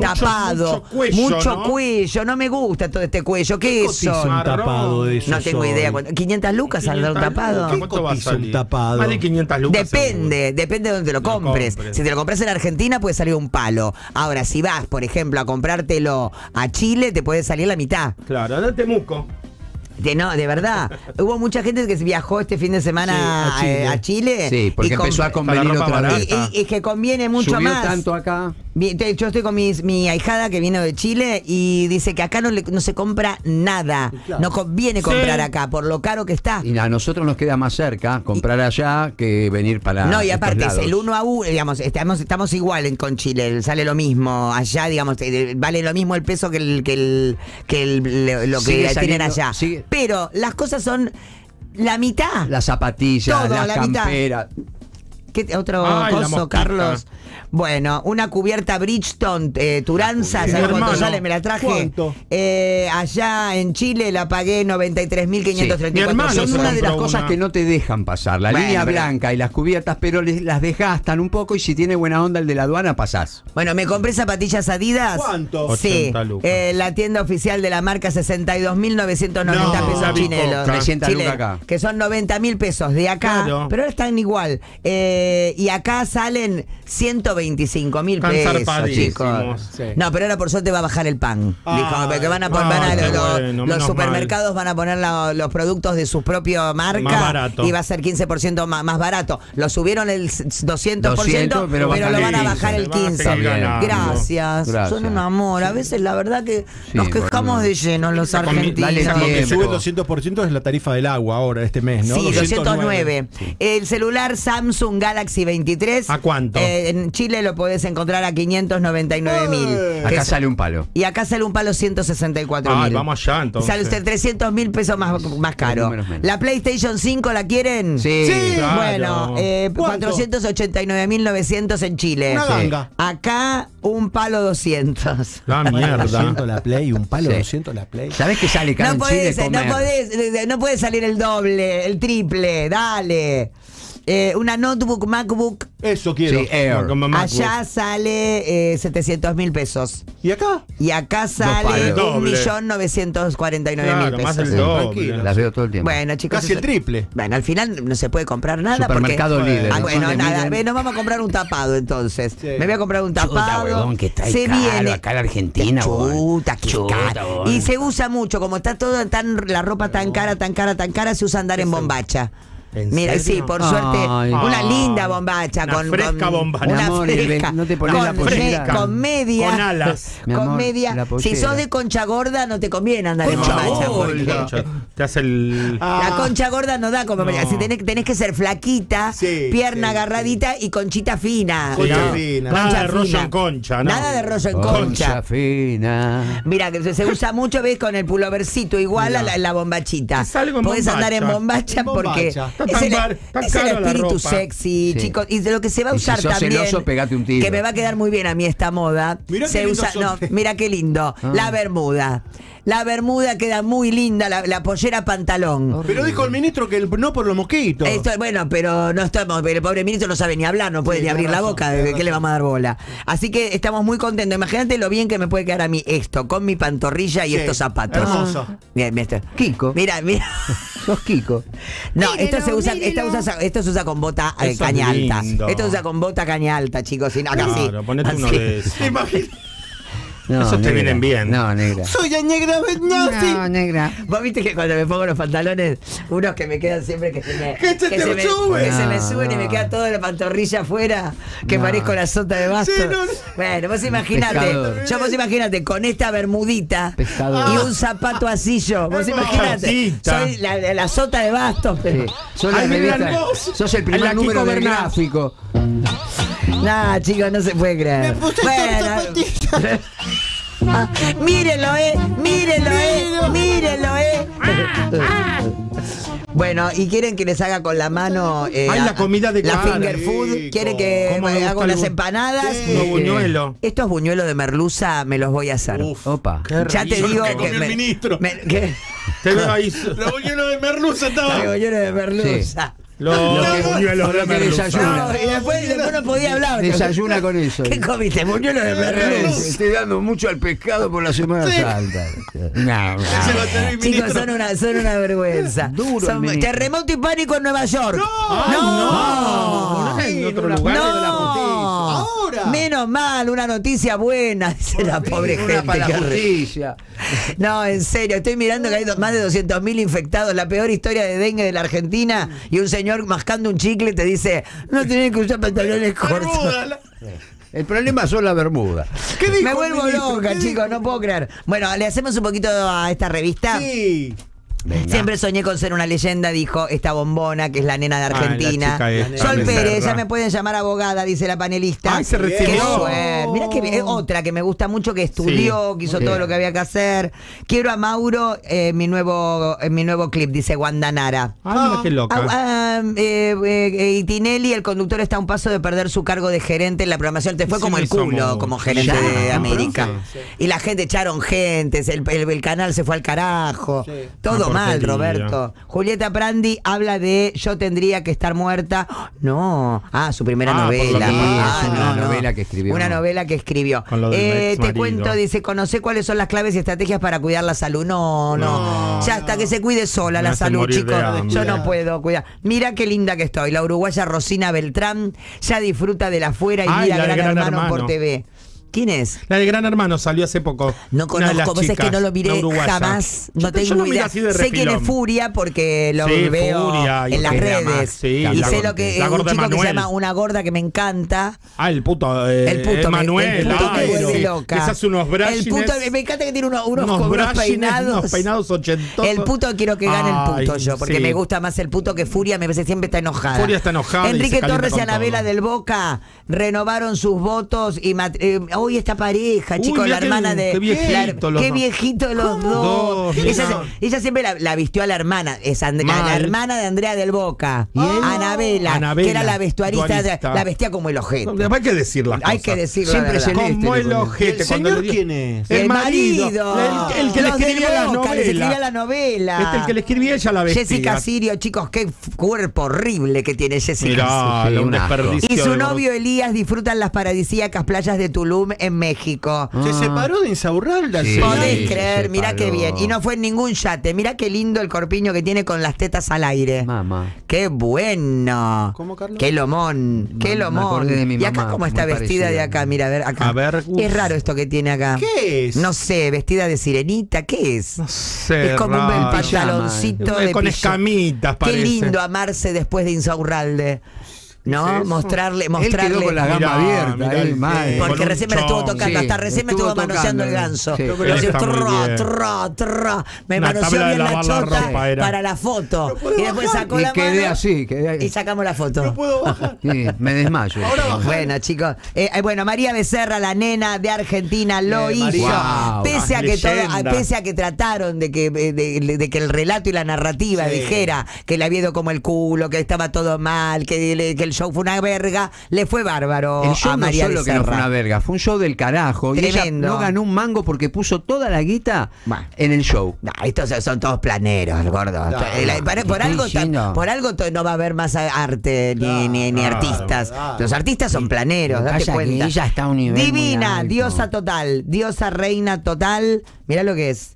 [SPEAKER 1] tapado.
[SPEAKER 4] Mucho- mucho cuello,
[SPEAKER 1] mucho
[SPEAKER 4] ¿no?
[SPEAKER 1] cuello. No me gusta todo este cuello. ¿Qué,
[SPEAKER 3] un tapado de eso?
[SPEAKER 1] No tengo idea. ¿cuánto? ¿500 lucas saldrá un
[SPEAKER 4] 500
[SPEAKER 1] tapado?
[SPEAKER 4] ¿Cuánto va a salir?
[SPEAKER 3] tapado?
[SPEAKER 4] Más de 500 lucas.
[SPEAKER 1] Depende, depende de dónde lo
[SPEAKER 4] Lo
[SPEAKER 1] compres. Si te lo compras en Argentina puede salir un palo. Ahora, si vas, por ejemplo, a comprártelo a Chile, te puede salir la mitad.
[SPEAKER 4] Claro, anda Temuco.
[SPEAKER 1] De, no, de verdad. Hubo mucha gente que viajó este fin de semana
[SPEAKER 3] Sí, a Chile.
[SPEAKER 1] eh, a Chile.
[SPEAKER 5] Sí, porque empezó a convenir otra vez.
[SPEAKER 1] y, y- y que conviene mucho
[SPEAKER 5] Subió
[SPEAKER 1] más.
[SPEAKER 5] tanto acá.
[SPEAKER 1] Yo estoy con mis- mi ahijada que vino de Chile y dice que acá no, le- no se compra nada.
[SPEAKER 3] Claro.
[SPEAKER 1] No conviene
[SPEAKER 4] Sí.
[SPEAKER 1] comprar acá por lo caro que está.
[SPEAKER 5] Y a nosotros nos queda más cerca comprar allá que venir para.
[SPEAKER 1] No, y aparte es el uno a uno, digamos, estamos, estamos igual en- con Chile, sale lo mismo. Allá, digamos, vale lo mismo el peso que, el, que, el, que el- lo que
[SPEAKER 5] Sigue
[SPEAKER 1] tienen
[SPEAKER 5] saliendo-
[SPEAKER 1] allá.
[SPEAKER 5] sigue-
[SPEAKER 1] Pero las cosas son la mitad.
[SPEAKER 5] Las zapatillas,
[SPEAKER 1] Todo,
[SPEAKER 5] las
[SPEAKER 1] la mitad.
[SPEAKER 5] Camperas.
[SPEAKER 1] ¿Qué otro
[SPEAKER 4] Ay,
[SPEAKER 1] coso. Carlos? Bueno, una cubierta Bridgestone eh, Turanza, ¿sabes cuánto sale? Me la traje.
[SPEAKER 3] ¿Cuánto?
[SPEAKER 1] Eh, allá en Chile la pagué 93.534
[SPEAKER 4] Mi hermano
[SPEAKER 1] pesos.
[SPEAKER 5] Son una de las cosas
[SPEAKER 4] una.
[SPEAKER 5] que no te dejan pasar. La
[SPEAKER 1] Bueno,
[SPEAKER 5] línea
[SPEAKER 1] pero-
[SPEAKER 5] blanca y las cubiertas, pero les- las desgastan un poco y si tiene buena onda el de la aduana, pasás.
[SPEAKER 1] Bueno, me compré zapatillas Adidas.
[SPEAKER 3] ¿Cuánto?
[SPEAKER 1] Sí,
[SPEAKER 4] 80 lucas.
[SPEAKER 1] eh, la tienda oficial de la marca 62.990
[SPEAKER 4] No,
[SPEAKER 1] pesos chinelos.
[SPEAKER 5] 300
[SPEAKER 1] Chile,
[SPEAKER 5] lucas acá.
[SPEAKER 1] Que son 90 mil pesos de acá,
[SPEAKER 4] Claro.
[SPEAKER 1] pero ahora están igual. Eh, Eh, y acá salen 125 mil pesos, chicos.
[SPEAKER 5] Sí.
[SPEAKER 1] No, pero ahora por suerte va a bajar el pan.
[SPEAKER 3] Ah,
[SPEAKER 1] Dijo, porque van a
[SPEAKER 4] ah,
[SPEAKER 1] poner, van a-
[SPEAKER 4] qué
[SPEAKER 1] los,
[SPEAKER 4] bueno,
[SPEAKER 1] los
[SPEAKER 4] menos
[SPEAKER 1] supermercados van a poner la- los productos de su propia marca
[SPEAKER 4] Más barato.
[SPEAKER 1] y va a ser 15% más, más barato. Lo subieron el 200%,
[SPEAKER 5] 200,
[SPEAKER 1] pero, lo van a
[SPEAKER 5] 15.
[SPEAKER 1] bajar el
[SPEAKER 4] Van a
[SPEAKER 1] 15.
[SPEAKER 4] seguir ganando.
[SPEAKER 1] Gracias.
[SPEAKER 5] Gracias.
[SPEAKER 1] Son un amor. A veces la verdad que
[SPEAKER 5] Sí,
[SPEAKER 1] nos quejamos
[SPEAKER 5] bueno.
[SPEAKER 1] de lleno los argentinos.
[SPEAKER 3] Lo que sube el 200% es la tarifa del agua ahora, este mes, ¿no?
[SPEAKER 1] Sí, 209. El celular Samsung Galaxy 23.
[SPEAKER 4] ¿A cuánto?
[SPEAKER 1] eh, en Chile lo podés encontrar a 599 mil.
[SPEAKER 5] Acá sale un palo.
[SPEAKER 1] Y acá sale un palo 164
[SPEAKER 4] Ay,
[SPEAKER 1] mil.
[SPEAKER 4] vamos allá, entonces.
[SPEAKER 1] Sale usted 300 mil pesos más, más caro. ¿La PlayStation 5 la quieren?
[SPEAKER 5] Sí.
[SPEAKER 3] Sí.
[SPEAKER 4] Claro.
[SPEAKER 1] Bueno, eh,
[SPEAKER 3] ¿Cuánto?
[SPEAKER 1] 489.900 en Chile.
[SPEAKER 3] Una ganga.
[SPEAKER 1] Acá un palo 200.
[SPEAKER 4] La
[SPEAKER 3] 200
[SPEAKER 4] mierda.
[SPEAKER 3] la Play, un palo
[SPEAKER 5] Sí.
[SPEAKER 3] 200 la Play.
[SPEAKER 5] ¿Sabés que sale caro
[SPEAKER 1] No
[SPEAKER 5] en Chile
[SPEAKER 1] podés, no
[SPEAKER 5] comer?
[SPEAKER 1] podés, no puede salir el doble, el triple, dale. Eh, una notebook MacBook
[SPEAKER 3] Eso quiero.
[SPEAKER 5] Sí, Air.
[SPEAKER 1] Allá sale eh, 700 mil pesos.
[SPEAKER 3] ¿Y acá?
[SPEAKER 1] Y acá sale
[SPEAKER 5] palos.
[SPEAKER 1] un
[SPEAKER 4] Doble.
[SPEAKER 1] millón 949 mil
[SPEAKER 4] Claro,
[SPEAKER 1] pesos.
[SPEAKER 4] más
[SPEAKER 5] Sí,
[SPEAKER 4] doble.
[SPEAKER 3] tranquilo.
[SPEAKER 5] Las veo todo el tiempo.
[SPEAKER 1] Bueno, chicos.
[SPEAKER 3] Casi el
[SPEAKER 1] eso-
[SPEAKER 3] triple.
[SPEAKER 1] Bueno, al final no se puede comprar nada.
[SPEAKER 5] Supermercado
[SPEAKER 1] porque,
[SPEAKER 5] líder,
[SPEAKER 1] Ah,
[SPEAKER 5] ¿no?
[SPEAKER 1] bueno, nada. Ve, Nos vamos a comprar un tapado entonces.
[SPEAKER 3] Sí.
[SPEAKER 1] Me voy a comprar un
[SPEAKER 5] Chuta,
[SPEAKER 1] tapado.
[SPEAKER 5] huevón, que está ahí
[SPEAKER 1] se
[SPEAKER 5] caro
[SPEAKER 1] viene.
[SPEAKER 5] acá en la Argentina.
[SPEAKER 1] Chuta, que
[SPEAKER 5] Chuta,
[SPEAKER 1] caro. Y se usa mucho, como está todo tan, la ropa tan cara, tan cara, tan cara, se usa andar en bombacha.
[SPEAKER 4] ¿En
[SPEAKER 1] Mira,
[SPEAKER 4] serio?
[SPEAKER 1] sí, por suerte,
[SPEAKER 5] Ay.
[SPEAKER 1] una linda bombacha
[SPEAKER 4] Una
[SPEAKER 1] con
[SPEAKER 4] fresca
[SPEAKER 1] con-
[SPEAKER 4] bombacha.
[SPEAKER 1] Una
[SPEAKER 5] amor,
[SPEAKER 1] fresca.
[SPEAKER 5] ven, no te pones
[SPEAKER 1] con,
[SPEAKER 5] la pollera.
[SPEAKER 1] con media.
[SPEAKER 4] Con alas.
[SPEAKER 5] Mi
[SPEAKER 1] con
[SPEAKER 5] amor,
[SPEAKER 1] media. Si sos de concha gorda, no te conviene andar en bombacha.
[SPEAKER 3] gorda.
[SPEAKER 1] porque-
[SPEAKER 4] Te hace el.
[SPEAKER 3] Ah.
[SPEAKER 1] la concha gorda no da como
[SPEAKER 4] No.
[SPEAKER 1] Si tenés, tenés que ser flaquita,
[SPEAKER 3] Sí,
[SPEAKER 1] pierna
[SPEAKER 3] sí,
[SPEAKER 1] agarradita y conchita fina.
[SPEAKER 3] Concha
[SPEAKER 4] no.
[SPEAKER 3] fina.
[SPEAKER 4] Nada
[SPEAKER 1] Concha
[SPEAKER 4] de rollo
[SPEAKER 1] fina.
[SPEAKER 4] en concha, ¿no?
[SPEAKER 1] Nada de rollo en
[SPEAKER 5] Concha
[SPEAKER 1] concha.
[SPEAKER 5] fina.
[SPEAKER 1] Mira, que se, usa mucho, ves, con el pulovercito igual a la, la bombachita. Podés andar en
[SPEAKER 4] bombacha.
[SPEAKER 1] bombacha porque
[SPEAKER 3] bombacha.
[SPEAKER 4] Está
[SPEAKER 1] es
[SPEAKER 4] tan bar- tan
[SPEAKER 1] es el espíritu
[SPEAKER 4] ropa.
[SPEAKER 1] sexy,
[SPEAKER 5] Sí.
[SPEAKER 1] chicos. Y de lo que se va a
[SPEAKER 5] Y si
[SPEAKER 1] usar
[SPEAKER 5] sos
[SPEAKER 1] también.
[SPEAKER 5] celoso, pegate un tiro.
[SPEAKER 1] Que me va a quedar muy bien a mí esta moda.
[SPEAKER 3] Mirá qué
[SPEAKER 1] se
[SPEAKER 3] lindo
[SPEAKER 1] usa,
[SPEAKER 3] sos.
[SPEAKER 1] no, mira qué lindo.
[SPEAKER 5] Ah.
[SPEAKER 1] La bermuda. La bermuda queda muy linda, la, la pollera pantalón.
[SPEAKER 3] Pero dijo el ministro que el- no por los mosquitos.
[SPEAKER 1] Esto, bueno, pero no estamos, pero el pobre ministro no sabe ni hablar, no puede
[SPEAKER 3] Sí,
[SPEAKER 1] ni abrir la boca, ¿de qué le vamos a dar bola? Así que estamos muy contentos. Imagínate lo bien que me puede quedar a mí esto, con mi pantorrilla y
[SPEAKER 3] Sí,
[SPEAKER 1] estos zapatos.
[SPEAKER 3] hermoso.
[SPEAKER 1] Bien, bien.
[SPEAKER 5] Kiko.
[SPEAKER 1] Mira, mira.
[SPEAKER 5] Sos Kiko.
[SPEAKER 1] No, esto se usa, esto, usa, esto se usa con bota eh, caña alta.
[SPEAKER 4] lindo.
[SPEAKER 1] Esto se usa con bota caña alta, chicos. Y acá sí.
[SPEAKER 4] Claro, ponete uno
[SPEAKER 1] Así.
[SPEAKER 4] de esos.
[SPEAKER 5] No,
[SPEAKER 4] Esos te vienen bien.
[SPEAKER 5] No, negra.
[SPEAKER 3] Soy la negra nazi.
[SPEAKER 5] No, negra.
[SPEAKER 1] Vos viste que cuando me pongo los pantalones, unos que me quedan siempre que se me,
[SPEAKER 3] Que se te
[SPEAKER 1] se me,
[SPEAKER 3] suben.
[SPEAKER 1] que se me
[SPEAKER 5] No,
[SPEAKER 1] suben y me queda toda la pantorrilla afuera, que
[SPEAKER 5] No.
[SPEAKER 1] parezco la sota de basto.
[SPEAKER 3] Sí, no, no.
[SPEAKER 1] Bueno, vos imaginate,
[SPEAKER 5] Pescador.
[SPEAKER 1] yo vos imaginate con esta bermudita
[SPEAKER 5] Pescador.
[SPEAKER 1] y un zapato así yo. Vos
[SPEAKER 4] Chaucita.
[SPEAKER 1] soy la, la- la sota de bastos, pero.
[SPEAKER 5] Sí. Sos la revista- el primer número del
[SPEAKER 4] Bernal.
[SPEAKER 5] gráfico.
[SPEAKER 1] Nah, chicos, no se puede creer.
[SPEAKER 3] Me puse zapatilla.
[SPEAKER 1] Ah, mírenlo, eh, mírenlo, eh, mírenlo, eh. Bueno, y quieren que les haga con la mano eh,
[SPEAKER 4] Ay, la comida de
[SPEAKER 1] la
[SPEAKER 4] cara.
[SPEAKER 1] finger food,
[SPEAKER 3] Rico.
[SPEAKER 1] quieren que
[SPEAKER 4] ¿Cómo me
[SPEAKER 1] hago
[SPEAKER 4] el
[SPEAKER 1] las empanadas.
[SPEAKER 3] Sí.
[SPEAKER 4] Unos buñuelos.
[SPEAKER 1] Estos buñuelos de merluza me los voy a hacer.
[SPEAKER 3] Uf.
[SPEAKER 5] Opa.
[SPEAKER 4] Qué
[SPEAKER 1] ya te digo
[SPEAKER 3] que
[SPEAKER 1] que
[SPEAKER 3] comió el
[SPEAKER 1] me-
[SPEAKER 3] ministro.
[SPEAKER 1] me- que-
[SPEAKER 4] Te veo ahí.
[SPEAKER 3] Los buñuelos de merluza estaban.
[SPEAKER 1] buñuelos de merluza.
[SPEAKER 4] Los de
[SPEAKER 5] Lo que
[SPEAKER 4] merluza.
[SPEAKER 5] desayuna.
[SPEAKER 1] No, y después, después no podía hablar.
[SPEAKER 5] Desayuna con eso.
[SPEAKER 1] ¿Qué comiste? Buñuelos de merluza.
[SPEAKER 5] Estoy dando mucho al pescado por la Semana
[SPEAKER 3] Sí.
[SPEAKER 5] Santa. No, no.
[SPEAKER 1] Chicos, son una, son una vergüenza.
[SPEAKER 5] Duro
[SPEAKER 1] Son- terremoto y pánico en Nueva York.
[SPEAKER 3] ¡No!
[SPEAKER 1] ¡No!
[SPEAKER 4] No, en otro
[SPEAKER 5] una
[SPEAKER 4] lugar.
[SPEAKER 5] parte de la
[SPEAKER 1] No.
[SPEAKER 3] justicia. Ahora.
[SPEAKER 1] Menos mal, una noticia buena, dice la pobre
[SPEAKER 5] Una
[SPEAKER 1] gente.
[SPEAKER 5] para la justicia.
[SPEAKER 1] No, en serio, estoy mirando que hay más de 200.000 infectados, la peor historia de dengue de la Argentina, y un señor mascando un chicle te dice, no tenés que usar pantalones cortos.
[SPEAKER 5] El problema son las bermudas.
[SPEAKER 3] ¿Qué dijo
[SPEAKER 1] Me
[SPEAKER 3] el
[SPEAKER 1] vuelvo
[SPEAKER 3] ministro?
[SPEAKER 1] loca,
[SPEAKER 3] ¿Qué
[SPEAKER 1] chicos, no puedo creer. Bueno, le hacemos un poquito a esta revista.
[SPEAKER 3] Sí.
[SPEAKER 5] Venga.
[SPEAKER 1] Siempre soñé con ser una leyenda, dijo esta bombona, que es la nena de
[SPEAKER 4] Ay, la
[SPEAKER 1] Argentina.
[SPEAKER 4] esta,
[SPEAKER 1] Sol. Pérez, ya me pueden llamar abogada, dice la panelista.
[SPEAKER 4] Ay, se
[SPEAKER 1] Qué
[SPEAKER 4] recibió.
[SPEAKER 1] suerte. Mirá que es otra que me gusta mucho, que estudió, que hizo
[SPEAKER 5] Sí.
[SPEAKER 1] todo lo que había que hacer. Quiero a Mauro en mi nuevo, mi nuevo clip, dice Wanda Nara.
[SPEAKER 4] Ay, mira qué loca.
[SPEAKER 1] Ah, ah, eh, eh, y Tinelli, el conductor, está a un paso de perder su cargo de gerente en la programación. Te fue
[SPEAKER 4] Sí,
[SPEAKER 1] como el culo, como gerente
[SPEAKER 5] Ya,
[SPEAKER 1] de
[SPEAKER 5] no,
[SPEAKER 1] América.
[SPEAKER 4] sí,
[SPEAKER 1] Y la gente echaron gente, el, el- el canal se fue al carajo.
[SPEAKER 3] Sí.
[SPEAKER 1] Todo mal. Roberto. Julieta Prandi habla de Yo tendría que estar muerta. No. Ah, su primera
[SPEAKER 4] Ah, por lo
[SPEAKER 1] novela.
[SPEAKER 4] que
[SPEAKER 1] Ah,
[SPEAKER 5] es una
[SPEAKER 1] no, no.
[SPEAKER 5] novela que escribió.
[SPEAKER 1] Una novela que escribió. Eh, te cuento, dice, conoce cuáles son las claves y estrategias para cuidar la salud. No, no.
[SPEAKER 3] No,
[SPEAKER 1] ya hasta que se cuide sola
[SPEAKER 4] Me
[SPEAKER 1] la salud, chicos. Yo no puedo cuidar. Mira qué linda que estoy. La uruguaya Rosina Beltrán ya disfruta de la afuera y
[SPEAKER 4] Ay,
[SPEAKER 1] mira
[SPEAKER 4] la
[SPEAKER 1] Gran Hermano,
[SPEAKER 4] Hermano.
[SPEAKER 1] por TV. ¿Quién es?
[SPEAKER 4] La de Gran Hermano salió hace poco.
[SPEAKER 1] No conozco, vos es que no lo miré jamás. No
[SPEAKER 4] Yo-
[SPEAKER 1] tengo
[SPEAKER 4] yo
[SPEAKER 1] idea. Sé quién es. Furia porque lo
[SPEAKER 4] Sí,
[SPEAKER 1] veo
[SPEAKER 4] Furia
[SPEAKER 1] en las redes.
[SPEAKER 4] Sí,
[SPEAKER 1] y
[SPEAKER 4] la
[SPEAKER 1] sé
[SPEAKER 4] gorda-
[SPEAKER 1] lo que es un chico que se llama Una Gorda que me encanta.
[SPEAKER 4] Ah, el puto. eh,
[SPEAKER 1] El puto,
[SPEAKER 4] Emanuel.
[SPEAKER 1] el puto que vuelve
[SPEAKER 4] sí.
[SPEAKER 1] loca.
[SPEAKER 4] Que se hace unos brashines.
[SPEAKER 1] El puto, me encanta que tiene unos, unos,
[SPEAKER 4] unos
[SPEAKER 1] unos
[SPEAKER 4] brashines,
[SPEAKER 1] peinados.
[SPEAKER 4] unos peinados ochentosos.
[SPEAKER 1] El puto quiero que gane el puto yo, porque me gusta más el puto que Furia, me parece siempre está enojada.
[SPEAKER 4] Furia está enojada
[SPEAKER 1] Enrique Torres y Anabela del Boca renovaron sus votos y hoy esta pareja,
[SPEAKER 4] Uy,
[SPEAKER 1] chicos, la
[SPEAKER 4] qué-
[SPEAKER 1] hermana de
[SPEAKER 4] qué viejito
[SPEAKER 1] la-
[SPEAKER 4] los
[SPEAKER 1] qué
[SPEAKER 4] dos.
[SPEAKER 1] viejito los dos.
[SPEAKER 4] Dos,
[SPEAKER 1] ella, se- siempre la, la vistió a la hermana, es And- la, la hermana de Andrea del Boca,
[SPEAKER 5] ¿Y él?
[SPEAKER 1] Anabela,
[SPEAKER 4] Anabela,
[SPEAKER 1] que era la vestuarista, de- la vestía como el ojete.
[SPEAKER 4] No, Hay que decir las
[SPEAKER 1] Hay
[SPEAKER 4] cosas.
[SPEAKER 1] que decirlo.
[SPEAKER 5] Siempre
[SPEAKER 1] la
[SPEAKER 5] es
[SPEAKER 1] verdad.
[SPEAKER 5] el-
[SPEAKER 4] Como
[SPEAKER 5] Este,
[SPEAKER 4] el ojete.
[SPEAKER 3] ¿El
[SPEAKER 4] cuando
[SPEAKER 3] señor quién es?
[SPEAKER 4] El, marido. El, el que le escribía las
[SPEAKER 1] Boca,
[SPEAKER 4] novelas.
[SPEAKER 1] les escribía la novela.
[SPEAKER 4] Este, el que le escribía ella la vestía.
[SPEAKER 1] Jessica Sirio, chicos, qué cuerpo horrible que tiene Jessica
[SPEAKER 4] Mirá, desperdicio.
[SPEAKER 1] Y su novio Elías disfrutan las paradisíacas playas de Tulum en México.
[SPEAKER 3] ¿Se
[SPEAKER 5] Ah.
[SPEAKER 3] separó de Insaurralda
[SPEAKER 5] Sí.
[SPEAKER 1] Podés
[SPEAKER 5] se
[SPEAKER 1] creer, mirá qué bien. Y no fue en ningún yate. Mirá qué lindo el corpiño que tiene con las tetas al aire.
[SPEAKER 5] Mamá.
[SPEAKER 1] Qué bueno.
[SPEAKER 3] ¿Cómo, Carlos?
[SPEAKER 1] Qué lomón, qué lomón.
[SPEAKER 5] acordé de mi
[SPEAKER 1] y acá
[SPEAKER 5] mamá,
[SPEAKER 1] cómo está vestida de acá, mira, a ver acá.
[SPEAKER 4] A ver, uf.
[SPEAKER 1] es raro esto que tiene acá.
[SPEAKER 3] ¿Qué es?
[SPEAKER 1] No sé, vestida de sirenita, ¿qué es?
[SPEAKER 4] No sé,
[SPEAKER 1] es como un pantaloncito de
[SPEAKER 4] Con
[SPEAKER 1] pillo.
[SPEAKER 4] escamitas,
[SPEAKER 1] Qué
[SPEAKER 4] parece.
[SPEAKER 1] lindo amarse después de Insaurralde. ¿No? Mostrarle,
[SPEAKER 5] Él
[SPEAKER 1] mostrarle.
[SPEAKER 5] quedó con la gama
[SPEAKER 4] Mirá,
[SPEAKER 5] abierta,
[SPEAKER 4] mirá
[SPEAKER 5] él,
[SPEAKER 4] el
[SPEAKER 5] mal.
[SPEAKER 4] pelo.
[SPEAKER 1] Porque recién me la estuvo tocando,
[SPEAKER 5] Sí,
[SPEAKER 1] hasta recién me estuvo manoseando el ganso.
[SPEAKER 5] Sí.
[SPEAKER 1] Pero
[SPEAKER 4] Él
[SPEAKER 1] así,
[SPEAKER 4] está muy
[SPEAKER 1] tra,
[SPEAKER 4] bien.
[SPEAKER 1] tra, tra. Me
[SPEAKER 4] Una
[SPEAKER 1] manoseó bien la
[SPEAKER 4] la
[SPEAKER 1] chota para la foto. y después sacó
[SPEAKER 5] Y
[SPEAKER 1] la
[SPEAKER 5] quedé
[SPEAKER 1] mano
[SPEAKER 5] así, quedé
[SPEAKER 1] y sacamos la foto.
[SPEAKER 3] No puedo bajar.
[SPEAKER 5] Sí, me desmayo.
[SPEAKER 1] Bueno, chicos. Eh, eh, bueno, María Becerra, la nena de Argentina, lo
[SPEAKER 3] Eh,
[SPEAKER 1] hizo.
[SPEAKER 3] María.
[SPEAKER 5] Wow.
[SPEAKER 1] pese, a que todo,
[SPEAKER 4] leyenda.
[SPEAKER 1] a- pese a que trataron de que, de, de- de que el relato y la narrativa dijera que le había ido como el culo, que estaba todo mal, que, que el show fue una verga, le fue bárbaro
[SPEAKER 5] El show
[SPEAKER 1] a
[SPEAKER 5] no
[SPEAKER 1] María
[SPEAKER 5] solo que no fue una verga, fue un show del carajo. Y ella
[SPEAKER 1] Tremendo.
[SPEAKER 5] no ganó un mango porque puso toda la guita
[SPEAKER 1] Bueno.
[SPEAKER 5] en el show.
[SPEAKER 1] No, estos son todos planeros, gordo.
[SPEAKER 3] No,
[SPEAKER 1] por, algo, por no va a haber más arte ni, ni- ni
[SPEAKER 4] Claro,
[SPEAKER 1] artistas. Los artistas son planeros, date cuenta.
[SPEAKER 5] ella está a un nivel muy
[SPEAKER 1] Divina,
[SPEAKER 5] alto.
[SPEAKER 1] diosa total, diosa reina total. Mirá lo que es.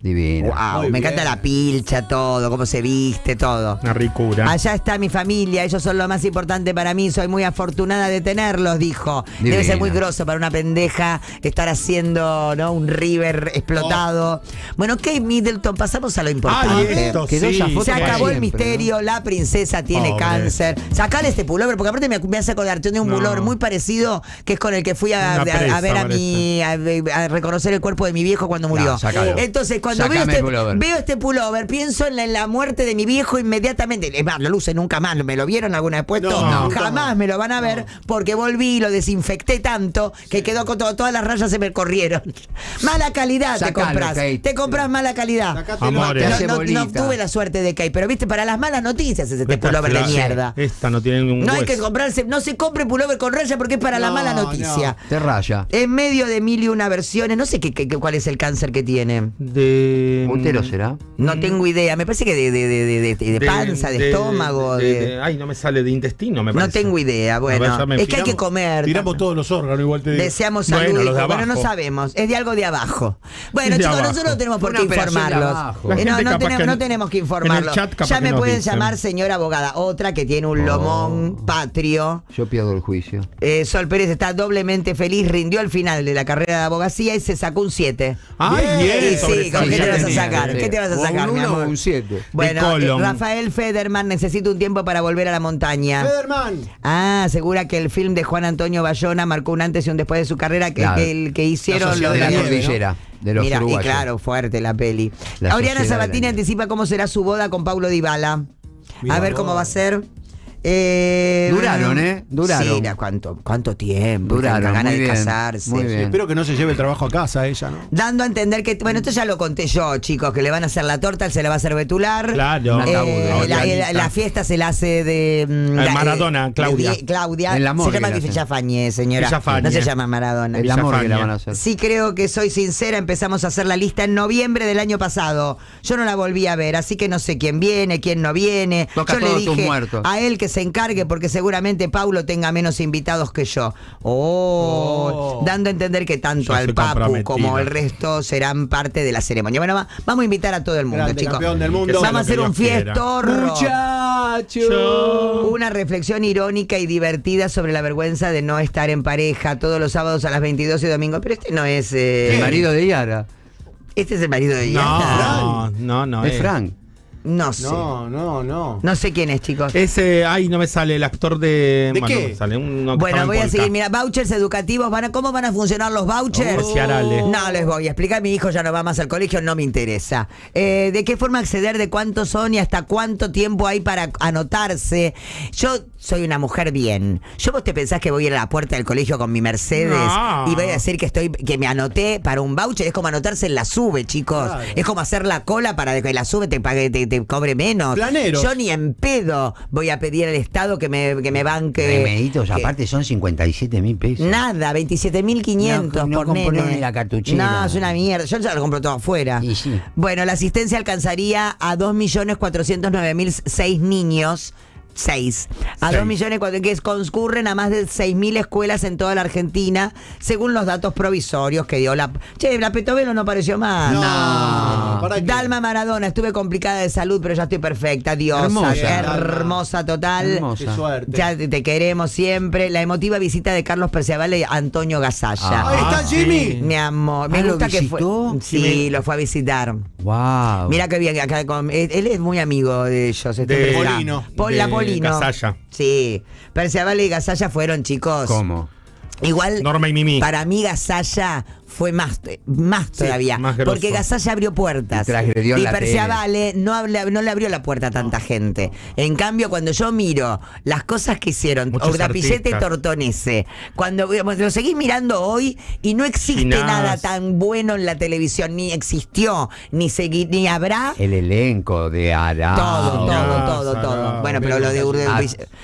[SPEAKER 5] Divino.
[SPEAKER 1] Wow, me
[SPEAKER 3] bien.
[SPEAKER 1] encanta la pilcha, todo, cómo se viste, todo.
[SPEAKER 4] Una ricura.
[SPEAKER 1] Allá está mi familia, ellos son lo más importante para mí, soy muy afortunada de tenerlos, dijo. Debe ser muy grosso para una pendeja estar haciendo ¿no? un river explotado. Bueno, Kate Middleton, pasamos a lo
[SPEAKER 4] Ay,
[SPEAKER 1] importante.
[SPEAKER 4] esto
[SPEAKER 5] Quedó
[SPEAKER 4] sí.
[SPEAKER 1] Se acabó el misterio, la princesa tiene
[SPEAKER 4] Pobre.
[SPEAKER 1] cáncer. Sacale este pullover, porque aparte me, me hace acordar, tiene un
[SPEAKER 4] No.
[SPEAKER 1] pullover muy parecido que es con el que fui a, ver a mi, a, a reconocer el cuerpo de mi viejo cuando murió.
[SPEAKER 5] sácalo.
[SPEAKER 1] Entonces, cuando veo este, veo este pullover, pienso en la, en la muerte de mi viejo inmediatamente. Es más, lo luce nunca más. ¿Me lo vieron alguna vez puesto?
[SPEAKER 3] No,
[SPEAKER 1] Jamás
[SPEAKER 3] más.
[SPEAKER 1] me lo van a ver porque volví y lo desinfecté tanto que quedó con todo- todas las rayas se me corrieron. Mala calidad te compras.
[SPEAKER 5] Kate.
[SPEAKER 1] Te compras mala calidad. No,
[SPEAKER 5] hace
[SPEAKER 1] no- no
[SPEAKER 5] bolita.
[SPEAKER 1] tuve la suerte de Kate, pero viste, para las malas noticias es este
[SPEAKER 4] Esta
[SPEAKER 1] pullover de
[SPEAKER 4] clase,
[SPEAKER 1] mierda.
[SPEAKER 4] Esta no tiene ningún
[SPEAKER 1] No hay que comprarse, no se compre pullover con raya porque es para la mala noticia.
[SPEAKER 5] Te raya.
[SPEAKER 1] En medio de mil y una versiones, no sé qué, qué- cuál es el cáncer que tiene.
[SPEAKER 4] De.
[SPEAKER 5] ¿Útero será?
[SPEAKER 1] No tengo idea, me parece que de, de, de, de- de- de panza, de, estómago, de,
[SPEAKER 4] de- Ay, no me sale de intestino, me
[SPEAKER 1] No
[SPEAKER 4] parece.
[SPEAKER 1] tengo idea,
[SPEAKER 4] ver,
[SPEAKER 1] bueno.
[SPEAKER 4] me-
[SPEAKER 1] es que hay que comer.
[SPEAKER 3] Tiramos todos los órganos, igual te digo.
[SPEAKER 1] Deseamos
[SPEAKER 4] Bueno,
[SPEAKER 1] salud.
[SPEAKER 4] los de
[SPEAKER 1] bueno, no sabemos. Es de algo de abajo. Bueno,
[SPEAKER 4] de
[SPEAKER 1] chicos,
[SPEAKER 4] abajo.
[SPEAKER 1] nosotros no tenemos por qué
[SPEAKER 5] de
[SPEAKER 1] informarlos. Eh, no, no tenemos,
[SPEAKER 4] que
[SPEAKER 1] no
[SPEAKER 4] en-
[SPEAKER 1] tenemos que informarlos. ya me pueden
[SPEAKER 4] dicen.
[SPEAKER 1] llamar señora abogada. Otra que tiene un
[SPEAKER 5] Oh.
[SPEAKER 1] lomón patrio.
[SPEAKER 5] Yo pierdo el juicio.
[SPEAKER 1] Eh, Sol Pérez está doblemente feliz, rindió al final de la carrera de abogacía y se sacó un 7.
[SPEAKER 4] Ay,
[SPEAKER 3] Bien.
[SPEAKER 4] bien.
[SPEAKER 1] Sí, ¿con
[SPEAKER 5] Sí,
[SPEAKER 1] qué te vas a sacar? ¿Qué te vas a
[SPEAKER 5] O
[SPEAKER 1] sacar,
[SPEAKER 5] un
[SPEAKER 1] mi amor?
[SPEAKER 5] o un 7.
[SPEAKER 1] Bueno, eh, Rafael Federman necesita un tiempo para volver a la montaña.
[SPEAKER 3] Federman.
[SPEAKER 1] Ah, asegura que el film de Juan Antonio Bayona marcó un antes y un después de su carrera que,
[SPEAKER 5] Claro.
[SPEAKER 1] que, el- que hicieron
[SPEAKER 5] De
[SPEAKER 1] los
[SPEAKER 5] la
[SPEAKER 3] nieve,
[SPEAKER 5] cordillera, de los
[SPEAKER 1] Mira, y claro, fuerte la peli.
[SPEAKER 5] La
[SPEAKER 1] Oriana
[SPEAKER 5] de la
[SPEAKER 1] Sabatini anticipa cómo será su boda con Paulo Dybala. A ver
[SPEAKER 3] vos.
[SPEAKER 1] cómo va a ser. Eh,
[SPEAKER 5] Duraron, ¿eh? Duraron.
[SPEAKER 1] Sí, mira, ¿cuánto, cuánto tiempo?
[SPEAKER 5] Duraron,
[SPEAKER 1] Ganas
[SPEAKER 5] muy
[SPEAKER 1] de
[SPEAKER 5] bien,
[SPEAKER 1] casarse.
[SPEAKER 5] muy bien.
[SPEAKER 3] Espero que no se lleve el trabajo a casa ella, ¿no?
[SPEAKER 1] Dando a entender que, bueno, esto ya lo conté yo, chicos, que le van a hacer la torta, él se la va a hacer betular.
[SPEAKER 4] Claro.
[SPEAKER 1] Eh,
[SPEAKER 5] ¿no?
[SPEAKER 1] la,
[SPEAKER 4] Orianita.
[SPEAKER 1] la- la fiesta se la hace de mm,
[SPEAKER 4] Eh,
[SPEAKER 1] la-
[SPEAKER 4] Maradona,
[SPEAKER 1] eh,
[SPEAKER 4] Claudia.
[SPEAKER 1] de- Claudia.
[SPEAKER 5] En la
[SPEAKER 1] se llama. Villafañe, señora.
[SPEAKER 4] Villafañe.
[SPEAKER 1] No se llama Maradona.
[SPEAKER 5] La morgue
[SPEAKER 4] Villafañe.
[SPEAKER 5] la van a hacer.
[SPEAKER 1] Sí creo que soy sincera, empezamos a hacer la lista en noviembre del año pasado. Yo no la volví a ver, así que no sé quién viene, quién no viene.
[SPEAKER 5] Toca
[SPEAKER 1] yo le dije
[SPEAKER 5] muertos.
[SPEAKER 1] a él que se encargue porque seguramente Paulo tenga menos invitados que yo. Oh,
[SPEAKER 3] Oh.
[SPEAKER 1] dando a entender que tanto al
[SPEAKER 4] se
[SPEAKER 1] Papu como el resto serán parte de la ceremonia. Bueno, va- vamos a invitar a todo el mundo,
[SPEAKER 3] Grande
[SPEAKER 1] chicos.
[SPEAKER 3] campeón del mundo.
[SPEAKER 1] Vamos a hacer un fiestorro.
[SPEAKER 3] borracho.
[SPEAKER 1] Una reflexión irónica y divertida sobre la vergüenza de no estar en pareja todos los sábados a las 22 y domingo. Pero este no es. eh,
[SPEAKER 5] El marido de Yara.
[SPEAKER 1] Este es el marido de Diana.
[SPEAKER 4] No, no, no.
[SPEAKER 5] es
[SPEAKER 4] eh.
[SPEAKER 5] Frank.
[SPEAKER 1] No sé.
[SPEAKER 3] No, no, no.
[SPEAKER 1] No sé quién es, chicos.
[SPEAKER 4] Ese, ay, no me sale el actor de.
[SPEAKER 3] ¿De
[SPEAKER 4] bueno,
[SPEAKER 3] qué?
[SPEAKER 4] no me sale
[SPEAKER 1] Bueno, voy a seguir. Mira, vouchers educativos. Van a, ¿Cómo van a funcionar los vouchers? No les voy a explicar. Mi hijo ya no va más al colegio, no me interesa. Eh, ¿De qué forma acceder? ¿De cuántos son y hasta cuánto tiempo hay para anotarse? Yo soy una mujer bien. ¿Yo vos te pensás que voy a ir a la puerta del colegio con mi Mercedes
[SPEAKER 4] No.
[SPEAKER 1] y voy a decir que estoy que me anoté para un voucher? Es como anotarse en la sube, chicos.
[SPEAKER 3] Claro.
[SPEAKER 1] Es como hacer la cola para que la sube te pague, te, te cobre menos.
[SPEAKER 3] Planeros.
[SPEAKER 1] Yo ni en pedo voy a pedir al Estado que me, que me banque.
[SPEAKER 5] Remeditos,
[SPEAKER 1] que-
[SPEAKER 5] aparte son 57 mil pesos.
[SPEAKER 1] Nada, 27.500
[SPEAKER 5] No, no
[SPEAKER 1] por nene.
[SPEAKER 5] ni la cartuchera.
[SPEAKER 1] No, es una mierda. Yo ya lo compro todo afuera.
[SPEAKER 5] Y sí.
[SPEAKER 1] Bueno, la asistencia alcanzaría a 2.409.006 niños. 6. A
[SPEAKER 4] Seis.
[SPEAKER 1] 2 millones cuatro- que concurren a más de 6.000 escuelas en toda la Argentina, según los datos provisorios que dio la... Che, la Petovelo no apareció más.
[SPEAKER 3] No, ¿para qué?
[SPEAKER 1] Dalma Maradona, estuve complicada de salud, pero ya estoy perfecta. Diosa,
[SPEAKER 5] Hermosa.
[SPEAKER 1] hermosa total.
[SPEAKER 5] Hermosa.
[SPEAKER 3] Qué suerte.
[SPEAKER 1] Ya te queremos siempre. La emotiva visita de Carlos Perciabal y Antonio Gasalla.
[SPEAKER 3] Ahí está
[SPEAKER 4] Ah,
[SPEAKER 3] Jimmy.
[SPEAKER 4] sí.
[SPEAKER 1] Mi amor, me
[SPEAKER 5] Ah, ¿lo
[SPEAKER 1] gusta que
[SPEAKER 5] visitó?
[SPEAKER 1] fue. Sí, lo fue a visitar.
[SPEAKER 5] Wow.
[SPEAKER 1] Mira que bien acá con- él, es muy amigo de ellos. este
[SPEAKER 4] De.
[SPEAKER 3] Polino.
[SPEAKER 1] Pol- la
[SPEAKER 4] De
[SPEAKER 1] Polino.
[SPEAKER 4] Gasalla.
[SPEAKER 1] Sí. Perciabal y Gasalla fueron chicos.
[SPEAKER 5] ¿Cómo?
[SPEAKER 1] Igual
[SPEAKER 4] Norma y Mimi.
[SPEAKER 1] para mí Gasalla fue más, más todavía.
[SPEAKER 4] más
[SPEAKER 1] porque Gasalla abrió puertas.
[SPEAKER 5] Y
[SPEAKER 1] Y
[SPEAKER 5] la
[SPEAKER 1] Perciabale no, habla- no le abrió la puerta a tanta gente. En cambio, cuando yo miro las cosas que hicieron, Urdapillete
[SPEAKER 4] artistas.
[SPEAKER 1] Tortonese, cuando digamos, lo seguís mirando hoy y no existe nada tan bueno en la televisión, ni existió, ni segui- ni habrá.
[SPEAKER 5] El elenco de Ara.
[SPEAKER 1] Todo, todo, todo, todo. Bueno, pero lo de Urde
[SPEAKER 5] Ah.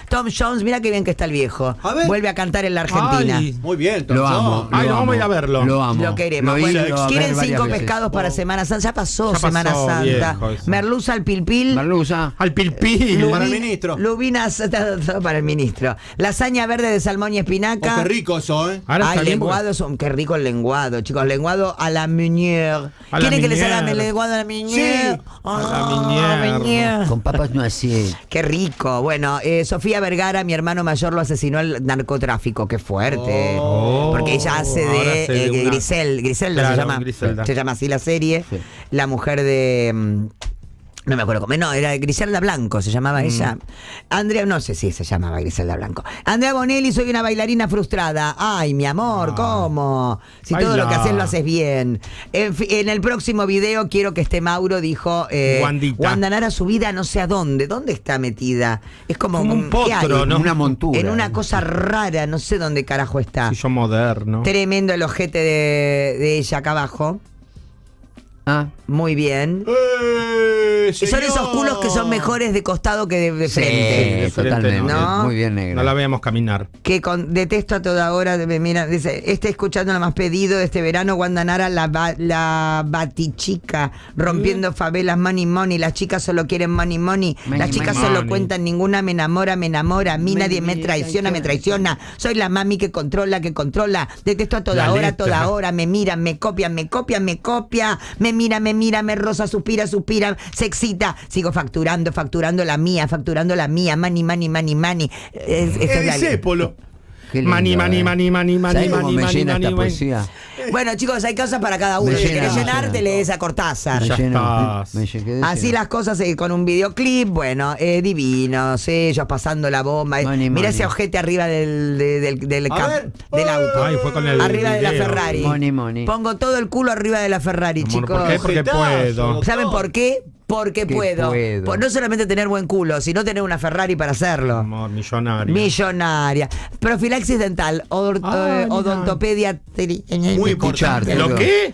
[SPEAKER 1] Tom Jones, mira qué bien que está el viejo.
[SPEAKER 3] A ver.
[SPEAKER 1] Vuelve a cantar en la Argentina.
[SPEAKER 4] Ay.
[SPEAKER 3] Muy bien, Tom
[SPEAKER 5] Lo
[SPEAKER 3] Jones.
[SPEAKER 5] amo.
[SPEAKER 4] Ay,
[SPEAKER 5] lo
[SPEAKER 4] no, vamos
[SPEAKER 5] amo,
[SPEAKER 4] a ir a verlo.
[SPEAKER 5] Lo amo.
[SPEAKER 1] Lo queremos.
[SPEAKER 5] Lo
[SPEAKER 1] Bueno,
[SPEAKER 5] ido
[SPEAKER 1] ¿Quieren cinco
[SPEAKER 5] veces.
[SPEAKER 1] pescados para Semana Santa? Ya pasó
[SPEAKER 4] Ya
[SPEAKER 1] Semana
[SPEAKER 4] pasó,
[SPEAKER 1] Santa.
[SPEAKER 4] viejo.
[SPEAKER 1] Merluza al pilpil.
[SPEAKER 5] Merluza.
[SPEAKER 4] Al pilpil.
[SPEAKER 1] Lubi-
[SPEAKER 3] Para el ministro.
[SPEAKER 1] Lubinas para el ministro. Lasaña verde de salmón y
[SPEAKER 3] Oh,
[SPEAKER 1] espinaca.
[SPEAKER 3] qué rico eso, ¿eh?
[SPEAKER 4] Ahora
[SPEAKER 1] Ay,
[SPEAKER 4] está bien,
[SPEAKER 1] lenguado, es un- qué rico el lenguado, chicos. Lenguado a la Meunier. ¿Quieren que les hagan el lenguado a la Meunier?
[SPEAKER 3] Sí,
[SPEAKER 4] a la
[SPEAKER 1] Ah,
[SPEAKER 4] Meunier.
[SPEAKER 5] Con papas no así.
[SPEAKER 1] Qué rico. Bueno, eh, Sofía Vergara, mi hermano mayor, lo asesinó el narcotráfico. Qué fuerte.
[SPEAKER 4] Oh,
[SPEAKER 1] Porque ella hace de, eh, Grisel, Griselda se
[SPEAKER 4] Claro,
[SPEAKER 1] llama.
[SPEAKER 4] Griselda.
[SPEAKER 1] Se llama así la serie.
[SPEAKER 5] Sí.
[SPEAKER 1] La mujer de. Mm, No me acuerdo cómo. No, era Griselda Blanco, se llamaba ella. Andrea, no sé si se llamaba Griselda Blanco. Andrea Bonelli, soy una bailarina frustrada. Ay, mi amor, ¿cómo? Si todo lo que haces lo haces bien. En, el próximo video quiero que esté Mauro, dijo. Eh,
[SPEAKER 4] Wandita.
[SPEAKER 1] Wanda Nara su vida no sé a dónde. ¿Dónde está metida? Es como,
[SPEAKER 4] Como un potro, ¿no?
[SPEAKER 5] Una montura.
[SPEAKER 1] En una cosa rara, no sé dónde carajo está.
[SPEAKER 4] Sillón moderno.
[SPEAKER 1] Tremendo el ojete de, de ella acá abajo.
[SPEAKER 5] Ah,
[SPEAKER 1] Muy bien.
[SPEAKER 3] ¡Eh,
[SPEAKER 1] Y son esos culos que son mejores de costado que de, de
[SPEAKER 5] sí,
[SPEAKER 1] frente.
[SPEAKER 4] de frente,
[SPEAKER 5] totalmente.
[SPEAKER 1] ¿no?
[SPEAKER 5] Muy bien, negra.
[SPEAKER 4] No la veamos caminar.
[SPEAKER 1] Que con, detesto a toda hora. de- Mira, dice, este escuchando lo más pedido de este verano, Wanda Nara, la, la batichica, rompiendo favelas, money, money. Las chicas solo quieren money, money.
[SPEAKER 5] Money,
[SPEAKER 1] Las chicas
[SPEAKER 4] money.
[SPEAKER 1] solo
[SPEAKER 4] Money.
[SPEAKER 1] cuentan ninguna, me enamora, me enamora. A mí nadie me traiciona, me traiciona. Soy la mami que controla, que controla. Detesto a toda
[SPEAKER 4] La
[SPEAKER 1] hora, a
[SPEAKER 4] letra.
[SPEAKER 1] toda hora. Me miran, me copian, me copian, me copia. Me mira, me mira, me rosa, suspira, suspira, se excita. Sigo facturando, facturando la mía, facturando la mía. Money, money, money, money. Es-.
[SPEAKER 5] Qué lindo,
[SPEAKER 4] Mani, mani,
[SPEAKER 5] eh.
[SPEAKER 4] mani, mani, mani,
[SPEAKER 5] ¿Sabes cómo
[SPEAKER 4] mani,
[SPEAKER 5] me
[SPEAKER 4] mani,
[SPEAKER 5] llena
[SPEAKER 4] mani,
[SPEAKER 5] esta
[SPEAKER 4] mani.
[SPEAKER 5] poesía?
[SPEAKER 1] Bueno, chicos, hay cosas para cada uno.
[SPEAKER 5] Me
[SPEAKER 1] Si
[SPEAKER 5] llena,
[SPEAKER 1] querés llenar,
[SPEAKER 5] llena.
[SPEAKER 1] te lees a Cortázar.
[SPEAKER 5] Me de
[SPEAKER 1] Así las cosas eh, con un videoclip, bueno, eh, divinos, ellos pasando la bomba. eh,
[SPEAKER 5] Money,
[SPEAKER 1] Mira
[SPEAKER 5] money.
[SPEAKER 1] ese ojete arriba del, de- del, del, del auto.
[SPEAKER 4] Ay, fue con el
[SPEAKER 1] arriba de la. Ferrari.
[SPEAKER 5] Money, money.
[SPEAKER 1] Pongo todo el culo arriba de la Ferrari,
[SPEAKER 4] Amor,
[SPEAKER 1] chicos.
[SPEAKER 4] ¿por qué? Porque
[SPEAKER 3] Ojetazo,
[SPEAKER 4] puedo.
[SPEAKER 3] doctor.
[SPEAKER 1] ¿Saben por qué? Porque
[SPEAKER 5] Que
[SPEAKER 1] puedo.
[SPEAKER 5] puedo.
[SPEAKER 1] Por no solamente tener buen culo, sino tener una Ferrari para hacerlo.
[SPEAKER 4] Amor, millonario.
[SPEAKER 1] Millonaria. Profilaxis dental, odor-
[SPEAKER 4] Ah,
[SPEAKER 1] eh, odontopedia.
[SPEAKER 3] Muy
[SPEAKER 5] importante.
[SPEAKER 4] ¿Lo qué?